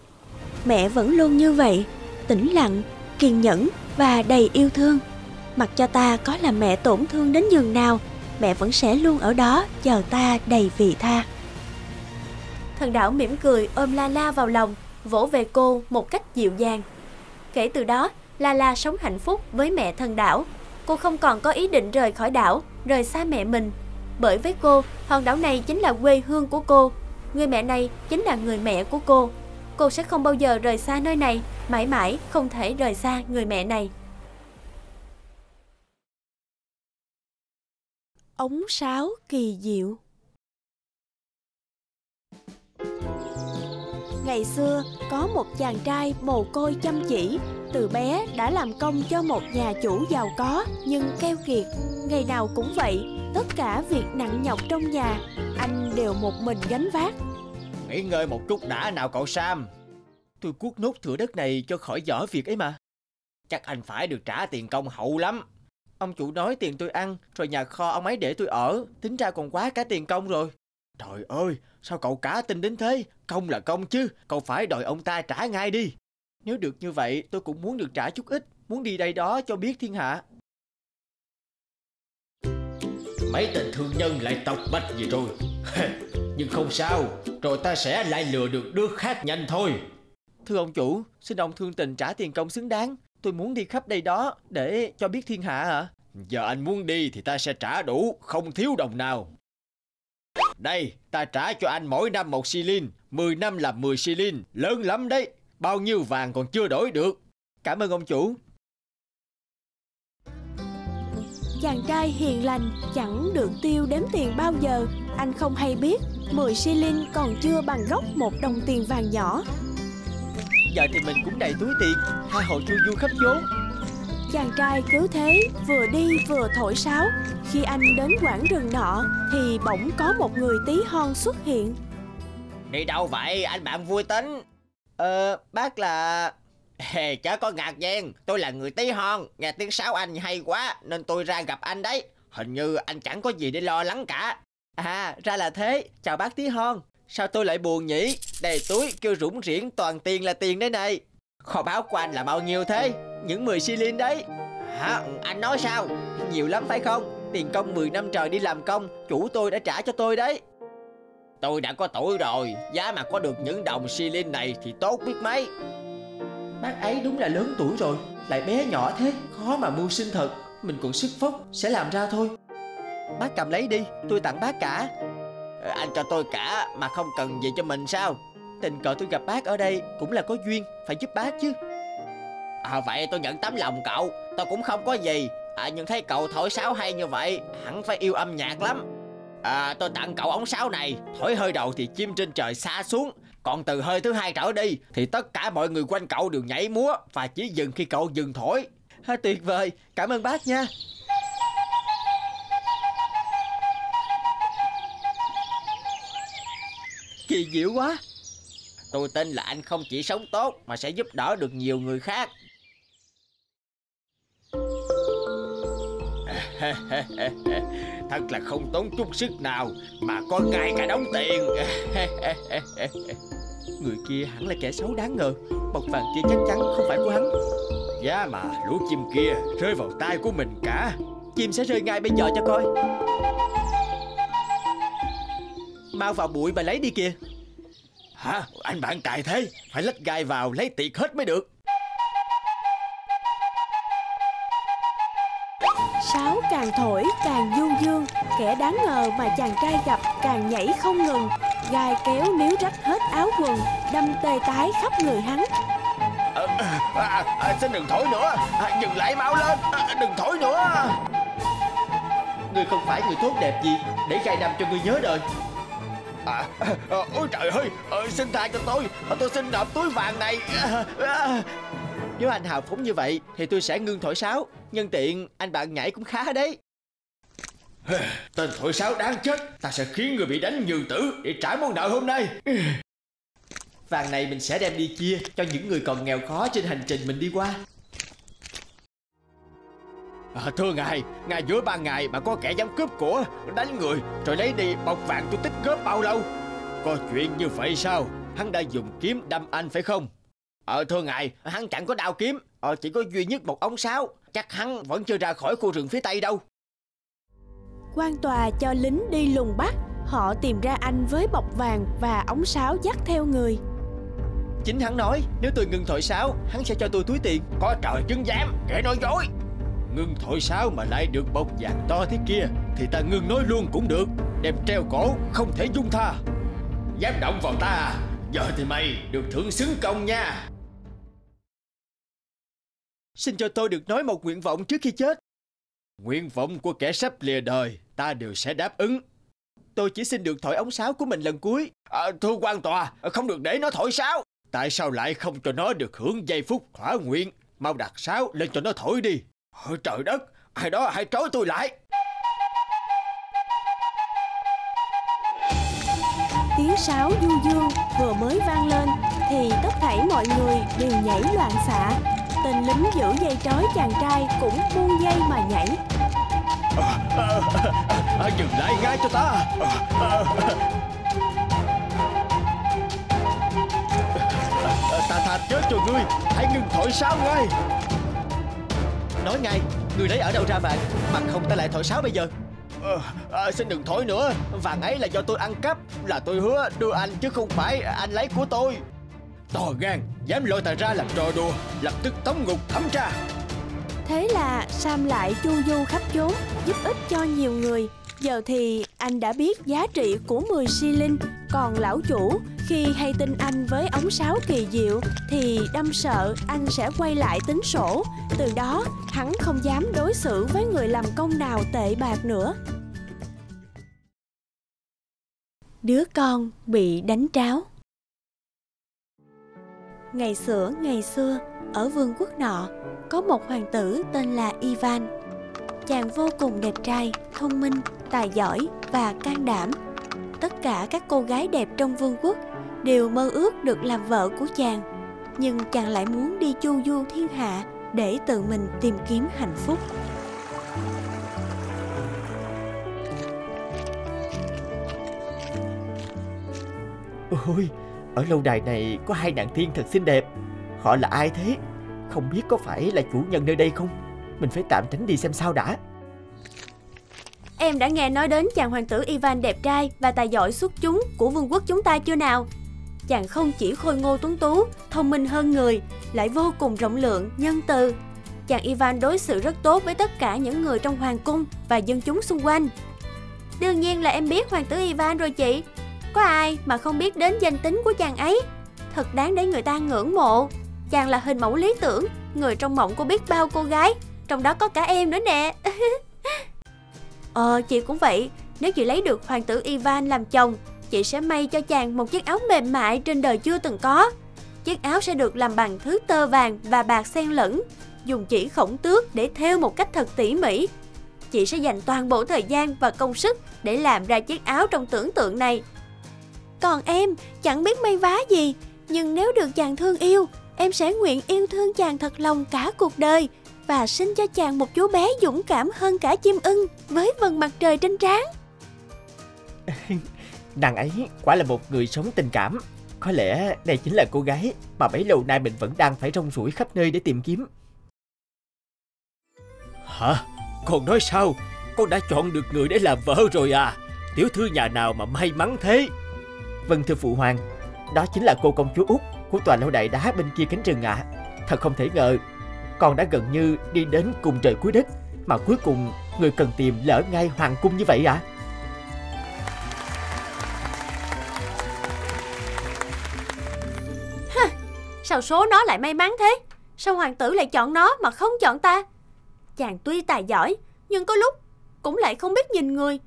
S2: Mẹ vẫn luôn như vậy, tĩnh lặng, kiên nhẫn và đầy yêu thương. Mặc cho ta có làm mẹ tổn thương đến nhường nào, mẹ vẫn sẽ luôn ở đó chờ ta đầy vị tha. Thần đảo mỉm cười ôm La La vào lòng, vỗ về cô một cách dịu dàng. Kể từ đó, La La sống hạnh phúc với mẹ thần đảo. Cô không còn có ý định rời khỏi đảo, rời xa mẹ mình. Bởi với cô, hòn đảo này chính là quê hương của cô. Người mẹ này chính là người mẹ của cô. Cô sẽ không bao giờ rời xa nơi này, mãi mãi không thể rời xa người mẹ này.
S1: Ống sáo kỳ diệu. Ngày xưa, có một chàng trai mồ côi chăm chỉ, từ bé đã làm công cho một nhà chủ giàu có nhưng keo kiệt. Ngày nào cũng vậy, tất cả việc nặng nhọc trong nhà, anh đều một mình gánh vác.
S3: Nghỉ ngơi một chút đã nào cậu Sam. Tôi cuốc nốt thửa đất này cho khỏi dở việc ấy mà. Chắc anh phải được trả tiền công hậu lắm. Ông chủ nói tiền tôi ăn Rồi nhà kho ông ấy để tôi ở. Tính ra còn quá cả tiền công rồi. Trời ơi sao cậu cả tin đến thế? Công là công chứ Cậu phải đòi ông ta trả ngay đi. Nếu được như vậy tôi cũng muốn được trả chút ít Muốn đi đây đó cho biết thiên hạ. Mấy tên thương nhân lại tọc bạch gì rồi? Nhưng không sao Rồi ta sẽ lại lừa được đứa khác nhanh thôi. Thưa ông chủ Xin ông thương tình trả tiền công xứng đáng. Tôi muốn đi khắp đây đó Để cho biết thiên hạ ạ. Giờ anh muốn đi thì ta sẽ trả đủ Không thiếu đồng nào. Đây ta trả cho anh mỗi năm một xi lin 10 năm là 10 xi lin Lớn lắm đấy Bao nhiêu vàng còn chưa đổi được. Cảm ơn ông chủ.
S1: Chàng trai hiền lành chẳng được tiêu đếm tiền bao giờ. Anh không hay biết 10 xi lin còn chưa bằng gốc một đồng tiền vàng nhỏ.
S3: Giờ thì mình cũng đầy túi tiền Tha hồ chu du khắp chốn.
S1: Chàng trai cứ thế vừa đi vừa thổi sáo. Khi anh đến quãng rừng nọ Thì bỗng có một người tí hon xuất hiện.
S3: Đi đâu vậy? Anh bạn vui tính Ờ bác là *laughs* Hề, chớ có ngạc nhiên. Tôi là người tí hon, Nghe tiếng sáo anh hay quá, Nên tôi ra gặp anh đấy. Hình như anh chẳng có gì để lo lắng cả. À ra là thế. Chào bác tí hon. Sao tôi lại buồn nhỉ? Đầy túi kêu rủng rỉn toàn tiền là tiền đấy này. Kho báo của anh là bao nhiêu thế? Những 10 xi đấy. Hả, anh nói sao? Nhiều lắm phải không? Tiền công 10 năm trời đi làm công, Chủ tôi đã trả cho tôi đấy. Tôi đã có tuổi rồi Giá mà có được những đồng xi lin này Thì tốt biết mấy. Bác ấy đúng là lớn tuổi rồi Lại bé nhỏ thế Khó mà mưu sinh thật. Mình còn sức phốc Sẽ làm ra thôi. Bác cầm lấy đi Tôi tặng bác cả. Ờ, Anh cho tôi cả Mà không cần gì cho mình sao? Tình cờ tôi gặp bác ở đây Cũng là có duyên Phải giúp bác chứ. À vậy tôi nhận tấm lòng cậu Tôi cũng không có gì. À nhưng thấy cậu thổi sáo hay như vậy Hẳn phải yêu âm nhạc lắm À tôi tặng cậu ống sáo này. Thổi hơi đầu thì chim trên trời xa xuống. Còn từ hơi thứ hai trở đi Thì tất cả mọi người quanh cậu đều nhảy múa Và chỉ dừng khi cậu dừng thổi. Ha, Tuyệt vời. Cảm ơn bác nha. Kỳ diệu quá. Tôi tin là anh không chỉ sống tốt Mà sẽ giúp đỡ được nhiều người khác. *laughs* Thật là không tốn chút sức nào Mà có ngay cả đóng tiền. *laughs* Người kia hẳn là kẻ xấu đáng ngờ. Bọc vàng kia chắc chắn không phải của hắn. Giá mà lũ chim kia rơi vào tay của mình cả.
S7: Chim sẽ rơi ngay bây giờ cho coi. Mau vào bụi mà lấy đi kìa.
S3: Hả? Anh bạn cài thế Phải lách gai vào lấy tiệt hết mới được
S2: Sáo càng thổi càng du dương Kẻ đáng ngờ mà chàng trai gặp càng nhảy không ngừng. Gai kéo níu rách hết áo quần Đâm tê tái khắp người hắn.
S3: À, à, à, Xin đừng thổi nữa. À, Dừng lại mau lên. À, Đừng thổi nữa.
S7: Ngươi không phải người tốt đẹp gì Để gai đâm cho ngươi nhớ đời.
S3: À, à, Ôi trời ơi à, Xin tha cho tôi. À, Tôi xin nộp túi vàng này. À, à.
S7: Nếu anh hào phóng như vậy Thì tôi sẽ ngưng thổi sáo. Nhân tiện anh bạn nhảy cũng khá đấy.
S3: Tên thổi sáo đáng chết. Ta sẽ khiến người bị đánh như tử Để trả món nợ hôm nay.
S7: Vàng này mình sẽ đem đi chia Cho những người còn nghèo khó trên hành trình mình đi qua.
S3: À, Thưa ngài Ngài giữa ban ngày mà có kẻ dám cướp của Đánh người Rồi lấy đi bọc vàng tôi tích góp bao lâu? Có chuyện như vậy sao? Hắn đã dùng kiếm đâm anh phải không Ờ thưa ngài Hắn chẳng có đao kiếm Ờ chỉ có duy nhất một ống sáo. Chắc hắn vẫn chưa ra khỏi khu rừng phía tây đâu.
S2: Quan tòa cho lính đi lùng bắt. Họ tìm ra anh với bọc vàng và ống sáo dắt theo người.
S7: Chính hắn nói nếu tôi ngừng thổi sáo hắn sẽ cho tôi túi tiền.
S3: Có trời chứng giám kẻ nói dối. Ngừng thổi sáo mà lại được bọc vàng to thế kia thì ta ngừng nói luôn cũng được. Đem treo cổ không thể dung tha. Dám động vào ta giờ thì mày được thưởng xứng công nha
S7: xin cho tôi được nói một nguyện vọng trước khi chết
S3: nguyện vọng của kẻ sắp lìa đời ta đều sẽ đáp ứng.
S7: Tôi chỉ xin được thổi ống sáo của mình lần cuối.
S3: À, thưa quan tòa, không được để nó thổi sáo. Tại sao lại không cho nó được hưởng giây phút thỏa nguyện? Mau đặt sáo lên cho nó thổi đi. Ôi trời đất, ai đó hãy trói tôi lại.
S2: Tiếng sáo du dương vừa mới vang lên thì tất thảy mọi người đều nhảy loạn xạ. Tên lính giữ dây trói chàng trai cũng buông dây mà nhảy.
S3: À, à, à, Dừng lại ngay cho ta. Ta *laughs* tha chết cho ngươi Hãy ngừng thổi sáo ngay.
S7: Nói ngay Ngươi lấy ở đâu ra vàng Bằng không ta lại thổi sáo bây giờ.
S3: À, à, Xin đừng thổi nữa. Vàng ấy là do tôi ăn cắp Là tôi hứa đưa anh chứ không phải anh lấy của tôi. To gan Dám lôi ta ra làm trò đùa Lập tức tống ngục thẩm tra
S2: Thế là Sam lại chu du khắp chốn, giúp ích cho nhiều người. Giờ thì anh đã biết giá trị của 10 xi linh, còn lão chủ khi hay tin anh với ống sáo kỳ diệu thì đâm sợ anh sẽ quay lại tính sổ. Từ đó, hắn không dám đối xử với người làm công nào tệ bạc nữa. Đứa con bị đánh tráo Ngày xưa ngày xưa, ở vương quốc nọ có một hoàng tử tên là Ivan. Chàng vô cùng đẹp trai, thông minh, tài giỏi và can đảm. Tất cả các cô gái đẹp trong vương quốc đều mơ ước được làm vợ của chàng. Nhưng chàng lại muốn đi chu du thiên hạ để tự mình tìm kiếm hạnh phúc.
S3: Ôi, ở lâu đài này có hai nàng tiên thật xinh đẹp Họ là ai thế Không biết có phải là chủ nhân nơi đây không Mình phải tạm tránh đi xem sao đã
S2: Em đã nghe nói đến chàng hoàng tử Ivan đẹp trai và tài giỏi xuất chúng của vương quốc chúng ta chưa nào? Chàng không chỉ khôi ngô tuấn tú, thông minh hơn người, lại vô cùng rộng lượng, nhân từ. Chàng Ivan đối xử rất tốt với tất cả những người trong hoàng cung và dân chúng xung quanh. Đương nhiên là em biết hoàng tử Ivan rồi chị. Có ai mà không biết đến danh tính của chàng ấy? Thật đáng để người ta ngưỡng mộ. Chàng là hình mẫu lý tưởng, người trong mộng của biết bao cô gái, trong đó có cả em nữa nè. *laughs* ờ, chị cũng vậy, nếu chị lấy được hoàng tử Ivan làm chồng, chị sẽ may cho chàng một chiếc áo mềm mại trên đời chưa từng có. Chiếc áo sẽ được làm bằng thứ tơ vàng và bạc xen lẫn, dùng chỉ khổng tước để thêu một cách thật tỉ mỉ. Chị sẽ dành toàn bộ thời gian và công sức để làm ra chiếc áo trong tưởng tượng này. Còn em, chẳng biết may vá gì, nhưng nếu được chàng thương yêu em sẽ nguyện yêu thương chàng thật lòng cả cuộc đời và sinh cho chàng một chú bé dũng cảm hơn cả chim ưng với vầng mặt trời trên trán. *laughs*
S3: Nàng ấy quả là một người sống tình cảm. Có lẽ đây chính là cô gái mà bấy lâu nay mình vẫn đang phải rong ruổi khắp nơi để tìm kiếm. Hả? Con nói sao Con đã chọn được người để làm vợ rồi à Tiểu thư nhà nào mà may mắn thế
S8: Vâng thưa phụ hoàng. Đó chính là cô công chúa út Của tòa lâu đại đá bên kia cánh rừng ạ. Thật không thể ngờ, Con đã gần như đi đến cùng trời cuối đất, Mà cuối cùng người cần tìm lỡ ngay hoàng cung như vậy ạ.
S2: Sao số nó lại may mắn thế? Sao hoàng tử lại chọn nó mà không chọn ta? Chàng tuy tài giỏi, Nhưng có lúc cũng lại không biết nhìn người.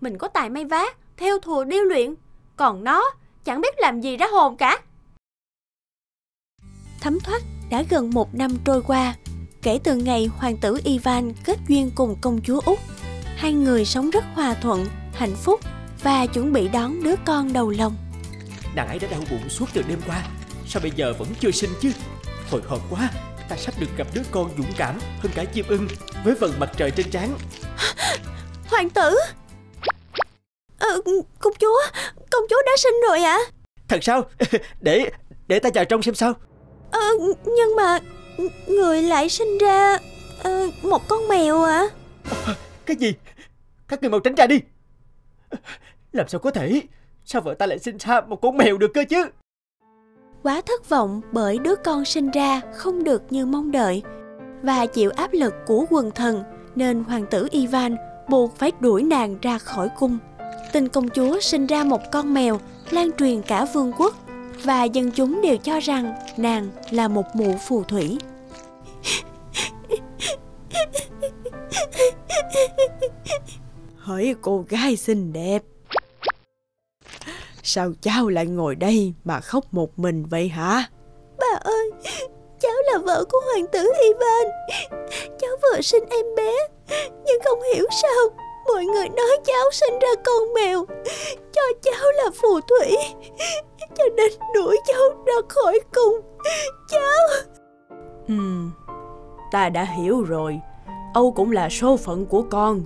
S2: Mình có tài may vá, Theo thùa điêu luyện. Còn nó chẳng biết làm gì ra hồn cả. Thấm thoát đã gần một năm trôi qua Kể từ ngày hoàng tử Ivan kết duyên cùng công chúa Úc Hai người sống rất hòa thuận, hạnh phúc Và chuẩn bị đón đứa con đầu lòng.
S8: Nàng ấy đã đau bụng suốt từ đêm qua Sao bây giờ vẫn chưa sinh chứ? Hồi hộp quá Ta sắp được gặp đứa con dũng cảm hơn cả chim ưng Với vầng mặt trời trên trán.
S2: Hoàng tử ờ, Công chúa Công chúa đã sinh rồi ạ à?
S8: Thật sao *laughs* Để để ta vào trong xem sao
S2: ờ, Nhưng mà Người lại sinh ra ờ, Một con mèo ạ
S8: à? Cái gì Các người mau tránh ra đi Làm sao có thể Sao vợ ta lại sinh ra một con mèo được cơ chứ
S2: quá thất vọng bởi đứa con sinh ra không được như mong đợi và chịu áp lực của quần thần nên hoàng tử Ivan buộc phải đuổi nàng ra khỏi cung. Tin công chúa sinh ra một con mèo lan truyền cả vương quốc và dân chúng đều cho rằng nàng là một mụ phù thủy.
S9: Hỡi cô gái xinh đẹp Sao cháu lại ngồi đây mà khóc một mình vậy hả?
S10: Bà ơi, cháu là vợ của hoàng tử Ivan. Cháu vừa sinh em bé, nhưng không hiểu sao mọi người nói cháu sinh ra con mèo, cho cháu là phù thủy, cho nên đuổi cháu ra khỏi cung. Cháu...
S9: Ừ, ta đã hiểu rồi. Âu cũng là số phận của con.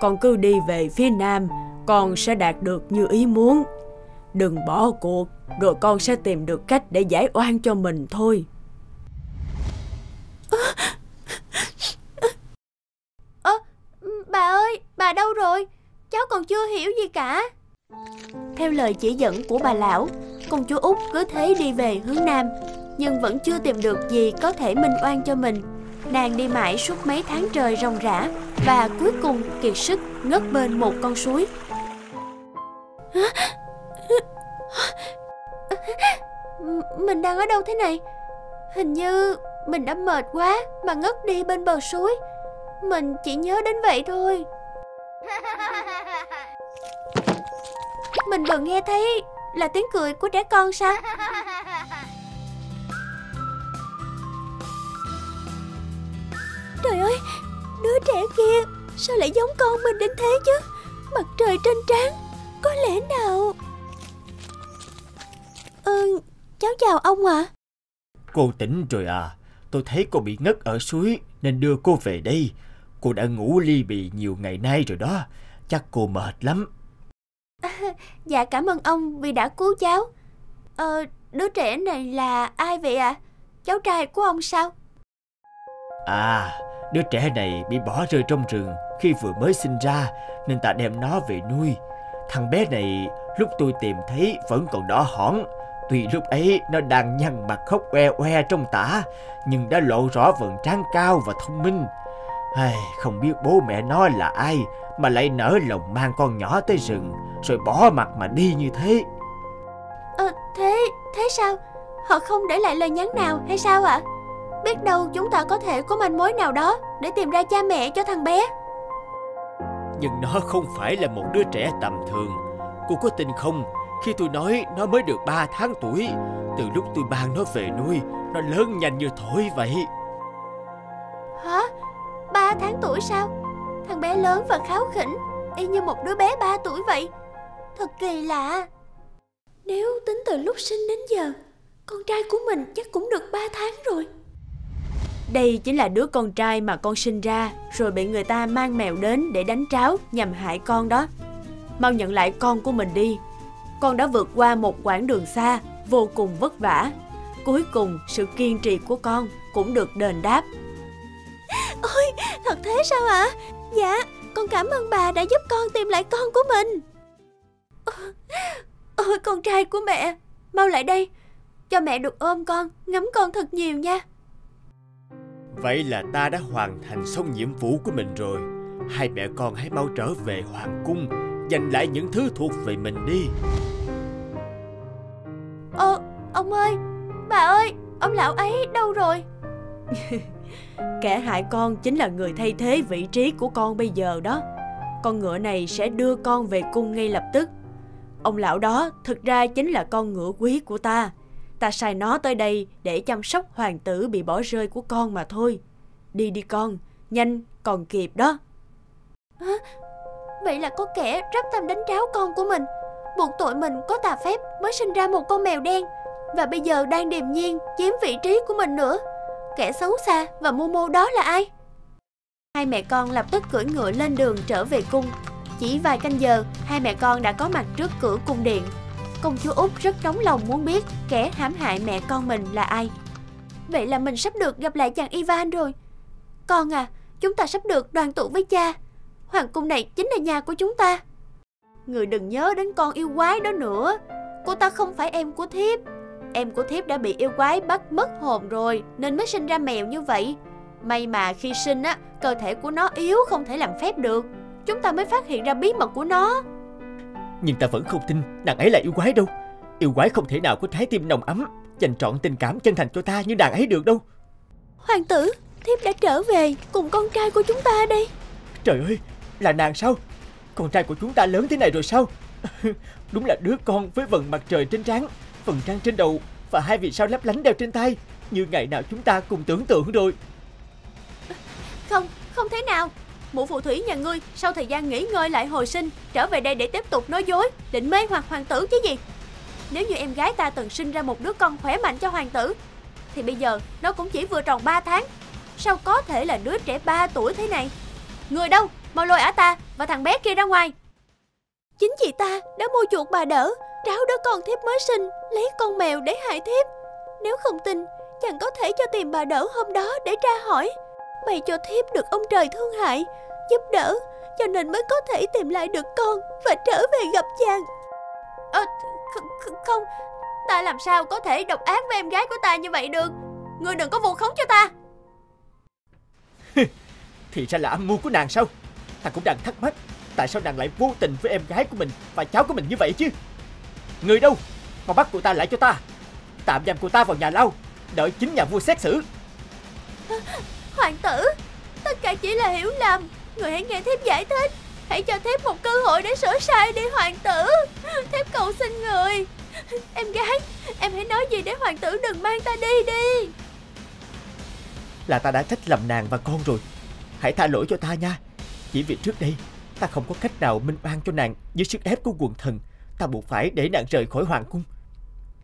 S9: Con cứ đi về phía nam, con sẽ đạt được như ý muốn. Đừng bỏ cuộc, rồi con sẽ tìm được cách để giải oan cho mình thôi.
S2: Ơ, bà ơi, bà đâu rồi? Cháu còn chưa hiểu gì cả. Theo lời chỉ dẫn của bà lão, công chúa Út cứ thế đi về hướng Nam, nhưng vẫn chưa tìm được gì có thể minh oan cho mình. Nàng đi mãi suốt mấy tháng trời ròng rã và cuối cùng kiệt sức ngất bên một con suối. Mình đang ở đâu thế này Hình như mình đã mệt quá Mà ngất đi bên bờ suối mình chỉ nhớ đến vậy thôi Mình vừa nghe thấy Là tiếng cười của trẻ con sao
S10: Trời ơi Đứa trẻ kia Sao lại giống con mình đến thế chứ Mặt trời trên trán Có lẽ nào Ừ, cháu chào ông ạ. À.
S3: Cô tỉnh rồi à? Tôi thấy cô bị ngất ở suối nên đưa cô về đây. Cô đã ngủ ly bì nhiều ngày nay rồi đó. Chắc cô mệt lắm.
S2: À, *laughs* dạ cảm ơn ông vì đã cứu cháu. Ờ, đứa trẻ này là ai vậy ạ? À? Cháu trai của ông sao?
S3: À, đứa trẻ này bị bỏ rơi trong rừng khi vừa mới sinh ra nên ta đem nó về nuôi. Thằng bé này lúc tôi tìm thấy vẫn còn đỏ hỏn Tuy lúc ấy nó đang nhăn mặt khóc oe oe trong tả Nhưng đã lộ rõ vầng trán cao và thông minh Ai, Không biết bố mẹ nó là ai Mà lại nỡ lòng mang con nhỏ tới rừng Rồi bỏ mặt mà đi như thế
S2: Ờ thế, thế sao? Họ không để lại lời nhắn nào hay sao ạ? À? Biết đâu chúng ta có thể có manh mối nào đó Để tìm ra cha mẹ cho thằng bé
S3: Nhưng nó không phải là một đứa trẻ tầm thường Cô có tin không khi tôi nói nó mới được 3 tháng tuổi Từ lúc tôi mang nó về nuôi Nó lớn nhanh như thổi vậy
S2: Hả? 3 tháng tuổi sao? Thằng bé lớn và kháo khỉnh Y như một đứa bé 3 tuổi vậy Thật kỳ lạ
S10: Nếu tính từ lúc sinh đến giờ Con trai của mình chắc cũng được 3 tháng rồi
S9: Đây chính là đứa con trai mà con sinh ra Rồi bị người ta mang mèo đến để đánh tráo Nhằm hại con đó Mau nhận lại con của mình đi con đã vượt qua một quãng đường xa, vô cùng vất vả. Cuối cùng, sự kiên trì của con cũng được đền đáp.
S2: Ôi thật thế sao ạ? Dạ con cảm ơn bà đã giúp con tìm lại con của mình. Ôi con trai của mẹ Mau lại đây. Cho mẹ được ôm con Ngắm con thật nhiều nha.
S4: Vậy là ta đã hoàn thành xong nhiệm vụ của mình rồi. Hai mẹ con hãy mau trở về hoàng cung Giành lại những thứ thuộc về mình đi.
S2: Ờ ông ơi Bà ơi ông lão ấy đâu rồi *laughs*
S11: Kẻ hại con chính là người thay thế vị trí của con bây giờ đó. Con ngựa này sẽ đưa con về cung ngay lập tức. Ông lão đó thực ra chính là con ngựa quý của ta. Ta sai nó tới đây để chăm sóc hoàng tử bị bỏ rơi của con mà thôi. Đi đi con, nhanh còn kịp đó.
S2: À, Vậy là có kẻ rắp tâm đánh tráo con của mình. Buộc tội mình có tà phép mới sinh ra một con mèo đen. Và bây giờ đang điềm nhiên chiếm vị trí của mình nữa. Kẻ xấu xa và Momo đó là ai? Hai mẹ con lập tức cưỡi ngựa lên đường trở về cung. Chỉ vài canh giờ, hai mẹ con đã có mặt trước cửa cung điện. Công chúa Út rất nóng lòng muốn biết kẻ hãm hại mẹ con mình là ai. Vậy là mình sắp được gặp lại chàng Ivan rồi. Con à, chúng ta sắp được đoàn tụ với cha. Hoàng cung này chính là nhà của chúng ta. Người đừng nhớ đến con yêu quái đó nữa. Cô ta không phải em của thiếp. Em của thiếp đã bị yêu quái bắt mất hồn rồi Nên mới sinh ra mèo như vậy. May mà khi sinh á Cơ thể của nó yếu không thể làm phép được. Chúng ta mới phát hiện ra bí mật của nó.
S3: Nhưng ta vẫn không tin nàng ấy là yêu quái đâu. Yêu quái không thể nào có trái tim nồng ấm Dành trọn tình cảm chân thành cho ta như nàng ấy được đâu.
S2: Hoàng tử Thiếp đã trở về cùng con trai của chúng ta đây.
S3: Trời ơi là nàng sao? Con trai của chúng ta lớn thế này rồi sao? *laughs* Đúng là đứa con với vầng mặt trời trên trán Phần trang trên đầu Và hai vì sao lấp lánh đeo trên tay. Như ngày nào chúng ta cùng tưởng tượng rồi.
S2: Không, không thế nào. Mụ phù thủy nhà ngươi sau thời gian nghỉ ngơi lại hồi sinh Trở về đây để tiếp tục nói dối Định mê hoặc hoàng tử chứ gì? Nếu như em gái ta từng sinh ra một đứa con khỏe mạnh cho hoàng tử Thì bây giờ nó cũng chỉ vừa tròn 3 tháng. Sao có thể là đứa trẻ 3 tuổi thế này? Người đâu? Mau lôi ả ta và thằng bé kia ra ngoài. Chính chị ta đã mua chuột bà đỡ Tráo đứa con thiếp mới sinh Lấy con mèo để hại thiếp. Nếu không tin Chàng có thể cho tìm bà đỡ hôm đó để tra hỏi. Bày cho thiếp được ông trời thương hại Giúp đỡ Cho nên mới có thể tìm lại được con Và trở về gặp chàng. Ờ không Ta làm sao có thể độc ác với em gái của ta như vậy được? Ngươi đừng có vu khống cho ta.
S3: Thì ra là âm mưu của nàng sao? Ta cũng đang thắc mắc Tại sao nàng lại vô tình với em gái của mình Và cháu của mình như vậy chứ? Người đâu Mà bắt cô ta lại cho ta? Tạm giam cô ta vào nhà lao Đợi chính nhà vua xét xử. *laughs*
S2: Hoàng tử Tất cả chỉ là hiểu lầm. Người hãy nghe thiếp giải thích. Hãy cho thiếp một cơ hội để sửa sai đi hoàng tử. *laughs* Thiếp cầu xin người. *laughs* Em gái Em hãy nói gì để hoàng tử đừng mang ta đi đi.
S3: Là ta đã trách lầm nàng và con rồi. Hãy tha lỗi cho ta nha. Chỉ vì trước đây Ta không có cách nào minh oan cho nàng Dưới sức ép của quần thần. Ta buộc phải để nàng rời khỏi hoàng cung.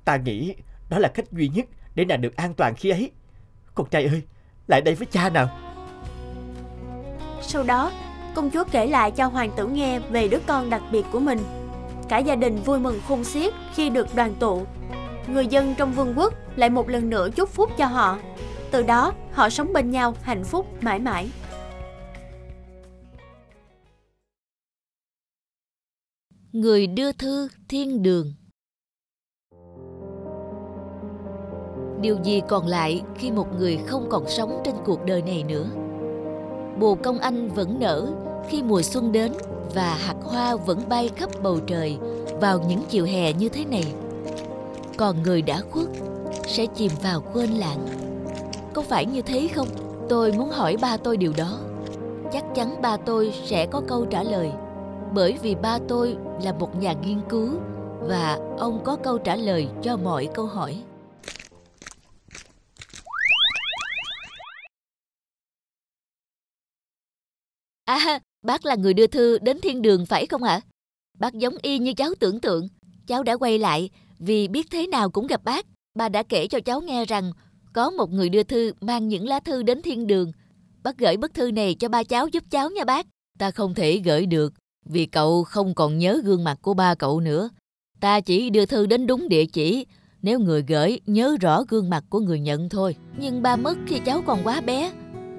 S3: Ta nghĩ đó là cách duy nhất Để nàng được an toàn khi ấy. Con trai ơi, Lại đây với cha nào.
S2: Sau đó, Công chúa kể lại cho hoàng tử nghe Về đứa con đặc biệt của mình. Cả gia đình vui mừng khôn xiết Khi được đoàn tụ. Người dân trong vương quốc lại một lần nữa chúc phúc cho họ. Từ đó, họ sống bên nhau hạnh phúc mãi mãi.
S12: Người đưa thư thiên đường Điều gì còn lại khi một người không còn sống trên cuộc đời này nữa? Bồ công anh vẫn nở khi mùa xuân đến và hạt hoa vẫn bay khắp bầu trời vào những chiều hè như thế này. Còn người đã khuất sẽ chìm vào quên lãng. Có phải như thế không? Tôi muốn hỏi ba tôi điều đó. Chắc chắn ba tôi sẽ có câu trả lời bởi vì ba tôi là một nhà nghiên cứu và ông có câu trả lời cho mọi câu hỏi. À bác là người đưa thư đến thiên đường phải không ạ? Bác giống y như cháu tưởng tượng. Cháu đã quay lại vì biết thế nào cũng gặp bác. Bà đã kể cho cháu nghe rằng có một người đưa thư mang những lá thư đến thiên đường. Bác gửi bức thư này cho ba cháu giúp cháu nha bác. Ta không thể gửi được vì cậu không còn nhớ gương mặt của ba cậu nữa. Ta chỉ đưa thư đến đúng địa chỉ, nếu người gửi nhớ rõ gương mặt của người nhận thôi. Nhưng ba mất khi cháu còn quá bé.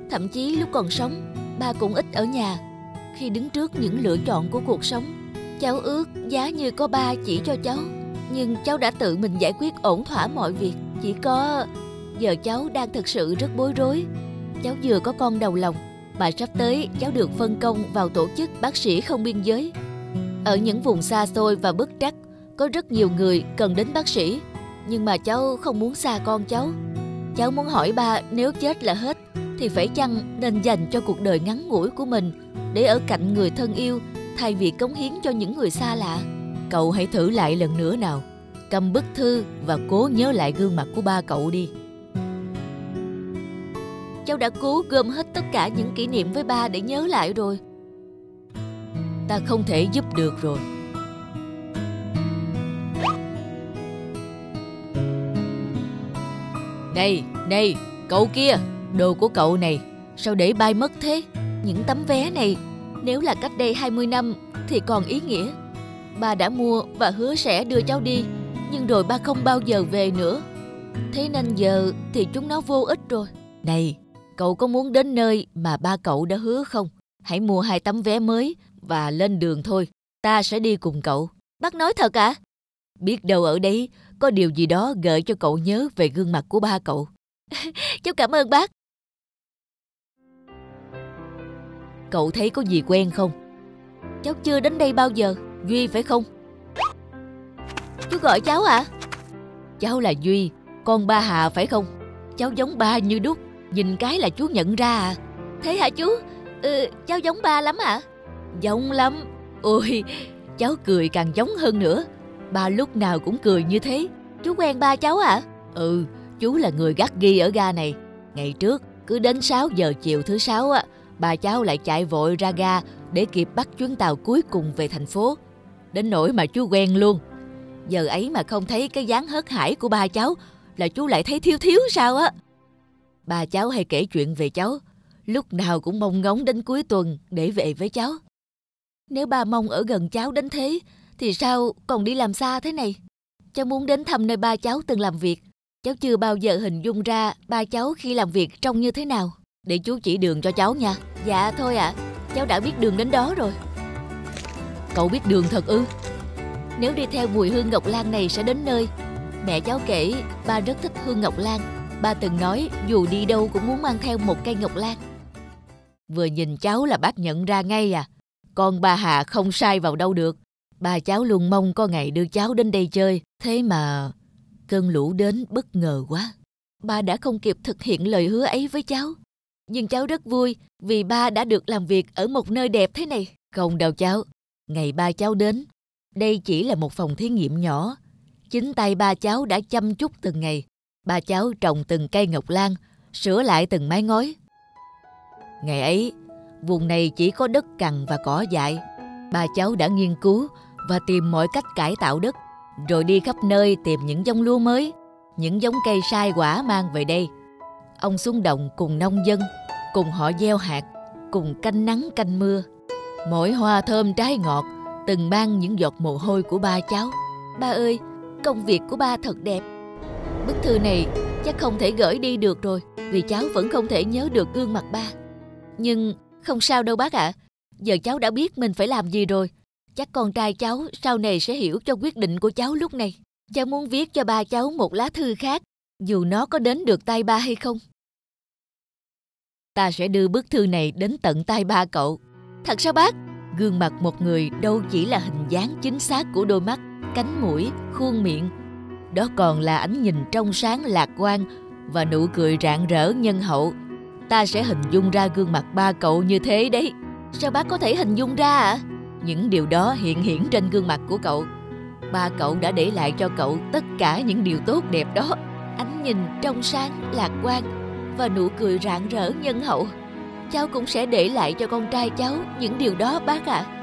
S12: Thậm chí lúc còn sống, ba cũng ít ở nhà. Khi đứng trước những lựa chọn của cuộc sống, cháu ước giá như có ba chỉ cho cháu. Nhưng cháu đã tự mình giải quyết ổn thỏa mọi việc. Chỉ có giờ cháu đang thực sự rất bối rối. Cháu vừa có con đầu lòng, mà sắp tới cháu được phân công vào tổ chức bác sĩ không biên giới. Ở những vùng xa xôi và bất trắc, có rất nhiều người cần đến bác sĩ. Nhưng mà cháu không muốn xa con cháu. Cháu muốn hỏi ba nếu chết là hết thì phải chăng nên dành cho cuộc đời ngắn ngủi của mình để ở cạnh người thân yêu thay vì cống hiến cho những người xa lạ. Cậu hãy thử lại lần nữa nào. Cầm bức thư và cố nhớ lại gương mặt của ba cậu đi. Cháu đã cố gom hết tất cả những kỷ niệm với ba để nhớ lại rồi. Ta không thể giúp được rồi. Này, này, cậu kia, đồ của cậu này, sao để bay mất thế? Những tấm vé này, nếu là cách đây 20 năm thì còn ý nghĩa. Ba đã mua và hứa sẽ đưa cháu đi, nhưng rồi ba không bao giờ về nữa. Thế nên giờ thì chúng nó vô ích rồi. Này, cậu có muốn đến nơi mà ba cậu đã hứa không? Hãy mua hai tấm vé mới và lên đường thôi. Ta sẽ đi cùng cậu. Bác nói thật à? Biết đâu ở đấy có điều gì đó gợi cho cậu nhớ về gương mặt của ba cậu. *laughs* Cháu cảm ơn bác. Cậu thấy có gì quen không? Cháu chưa đến đây bao giờ, Duy phải không? Chú gọi cháu à? Cháu là Duy, con ba Hà phải không? Cháu giống ba như đúc, nhìn cái là chú nhận ra à? Thế hả chú? Ừ, cháu giống ba lắm à? Giống lắm. Ôi, cháu cười càng giống hơn nữa. Ba lúc nào cũng cười như thế. Chú quen ba cháu à? Ừ, chú là người gắt ghi ở ga này. Ngày trước, cứ đến 6 giờ chiều thứ sáu á, bà cháu lại chạy vội ra ga để kịp bắt chuyến tàu cuối cùng về thành phố. Đến nỗi mà chú quen luôn. Giờ ấy mà không thấy cái dáng hớt hải của ba cháu là chú lại thấy thiếu thiếu sao á. Bà cháu hay kể chuyện về cháu, lúc nào cũng mong ngóng đến cuối tuần để về với cháu. Nếu ba mong ở gần cháu đến thế, thì sao còn đi làm xa thế này? Cháu muốn đến thăm nơi ba cháu từng làm việc. Cháu chưa bao giờ hình dung ra ba cháu khi làm việc trông như thế nào. Để chú chỉ đường cho cháu nha. Dạ thôi ạ, à, cháu đã biết đường đến đó rồi. Cậu biết đường thật ư? Nếu đi theo mùi hương ngọc lan này sẽ đến nơi. Mẹ cháu kể ba rất thích hương ngọc lan. Ba từng nói dù đi đâu cũng muốn mang theo một cây ngọc lan. Vừa nhìn cháu là bác nhận ra ngay à. Con bà Hà không sai vào đâu được. Ba cháu luôn mong có ngày đưa cháu đến đây chơi. Thế mà cơn lũ đến bất ngờ quá. Ba đã không kịp thực hiện lời hứa ấy với cháu. Nhưng cháu rất vui vì ba đã được làm việc ở một nơi đẹp thế này. Không đâu cháu, ngày ba cháu đến, đây chỉ là một phòng thí nghiệm nhỏ. Chính tay ba cháu đã chăm chút từng ngày. Ba cháu trồng từng cây ngọc lan, sửa lại từng mái ngói. Ngày ấy, vùng này chỉ có đất cằn và cỏ dại. Ba cháu đã nghiên cứu và tìm mọi cách cải tạo đất, rồi đi khắp nơi tìm những giống lúa mới, những giống cây sai quả mang về đây. Ông xuống đồng cùng nông dân, cùng họ gieo hạt, cùng canh nắng canh mưa. Mỗi hoa thơm trái ngọt, từng mang những giọt mồ hôi của ba cháu. Ba ơi, công việc của ba thật đẹp. Bức thư này chắc không thể gửi đi được rồi, vì cháu vẫn không thể nhớ được gương mặt ba. Nhưng không sao đâu bác ạ, à. giờ cháu đã biết mình phải làm gì rồi. Chắc con trai cháu sau này sẽ hiểu cho quyết định của cháu lúc này. Cháu muốn viết cho ba cháu một lá thư khác, dù nó có đến được tay ba hay không. Ta sẽ đưa bức thư này đến tận tay ba cậu. Thật sao bác? Gương mặt một người đâu chỉ là hình dáng chính xác của đôi mắt, cánh mũi, khuôn miệng. Đó còn là ánh nhìn trong sáng lạc quan và nụ cười rạng rỡ nhân hậu. Ta sẽ hình dung ra gương mặt ba cậu như thế đấy. Sao bác có thể hình dung ra ạ? À? Những điều đó hiện hiển trên gương mặt của cậu. Ba cậu đã để lại cho cậu tất cả những điều tốt đẹp đó. Ánh nhìn trong sáng, lạc quan và nụ cười rạng rỡ nhân hậu. Cháu cũng sẽ để lại cho con trai cháu những điều đó bác ạ. À.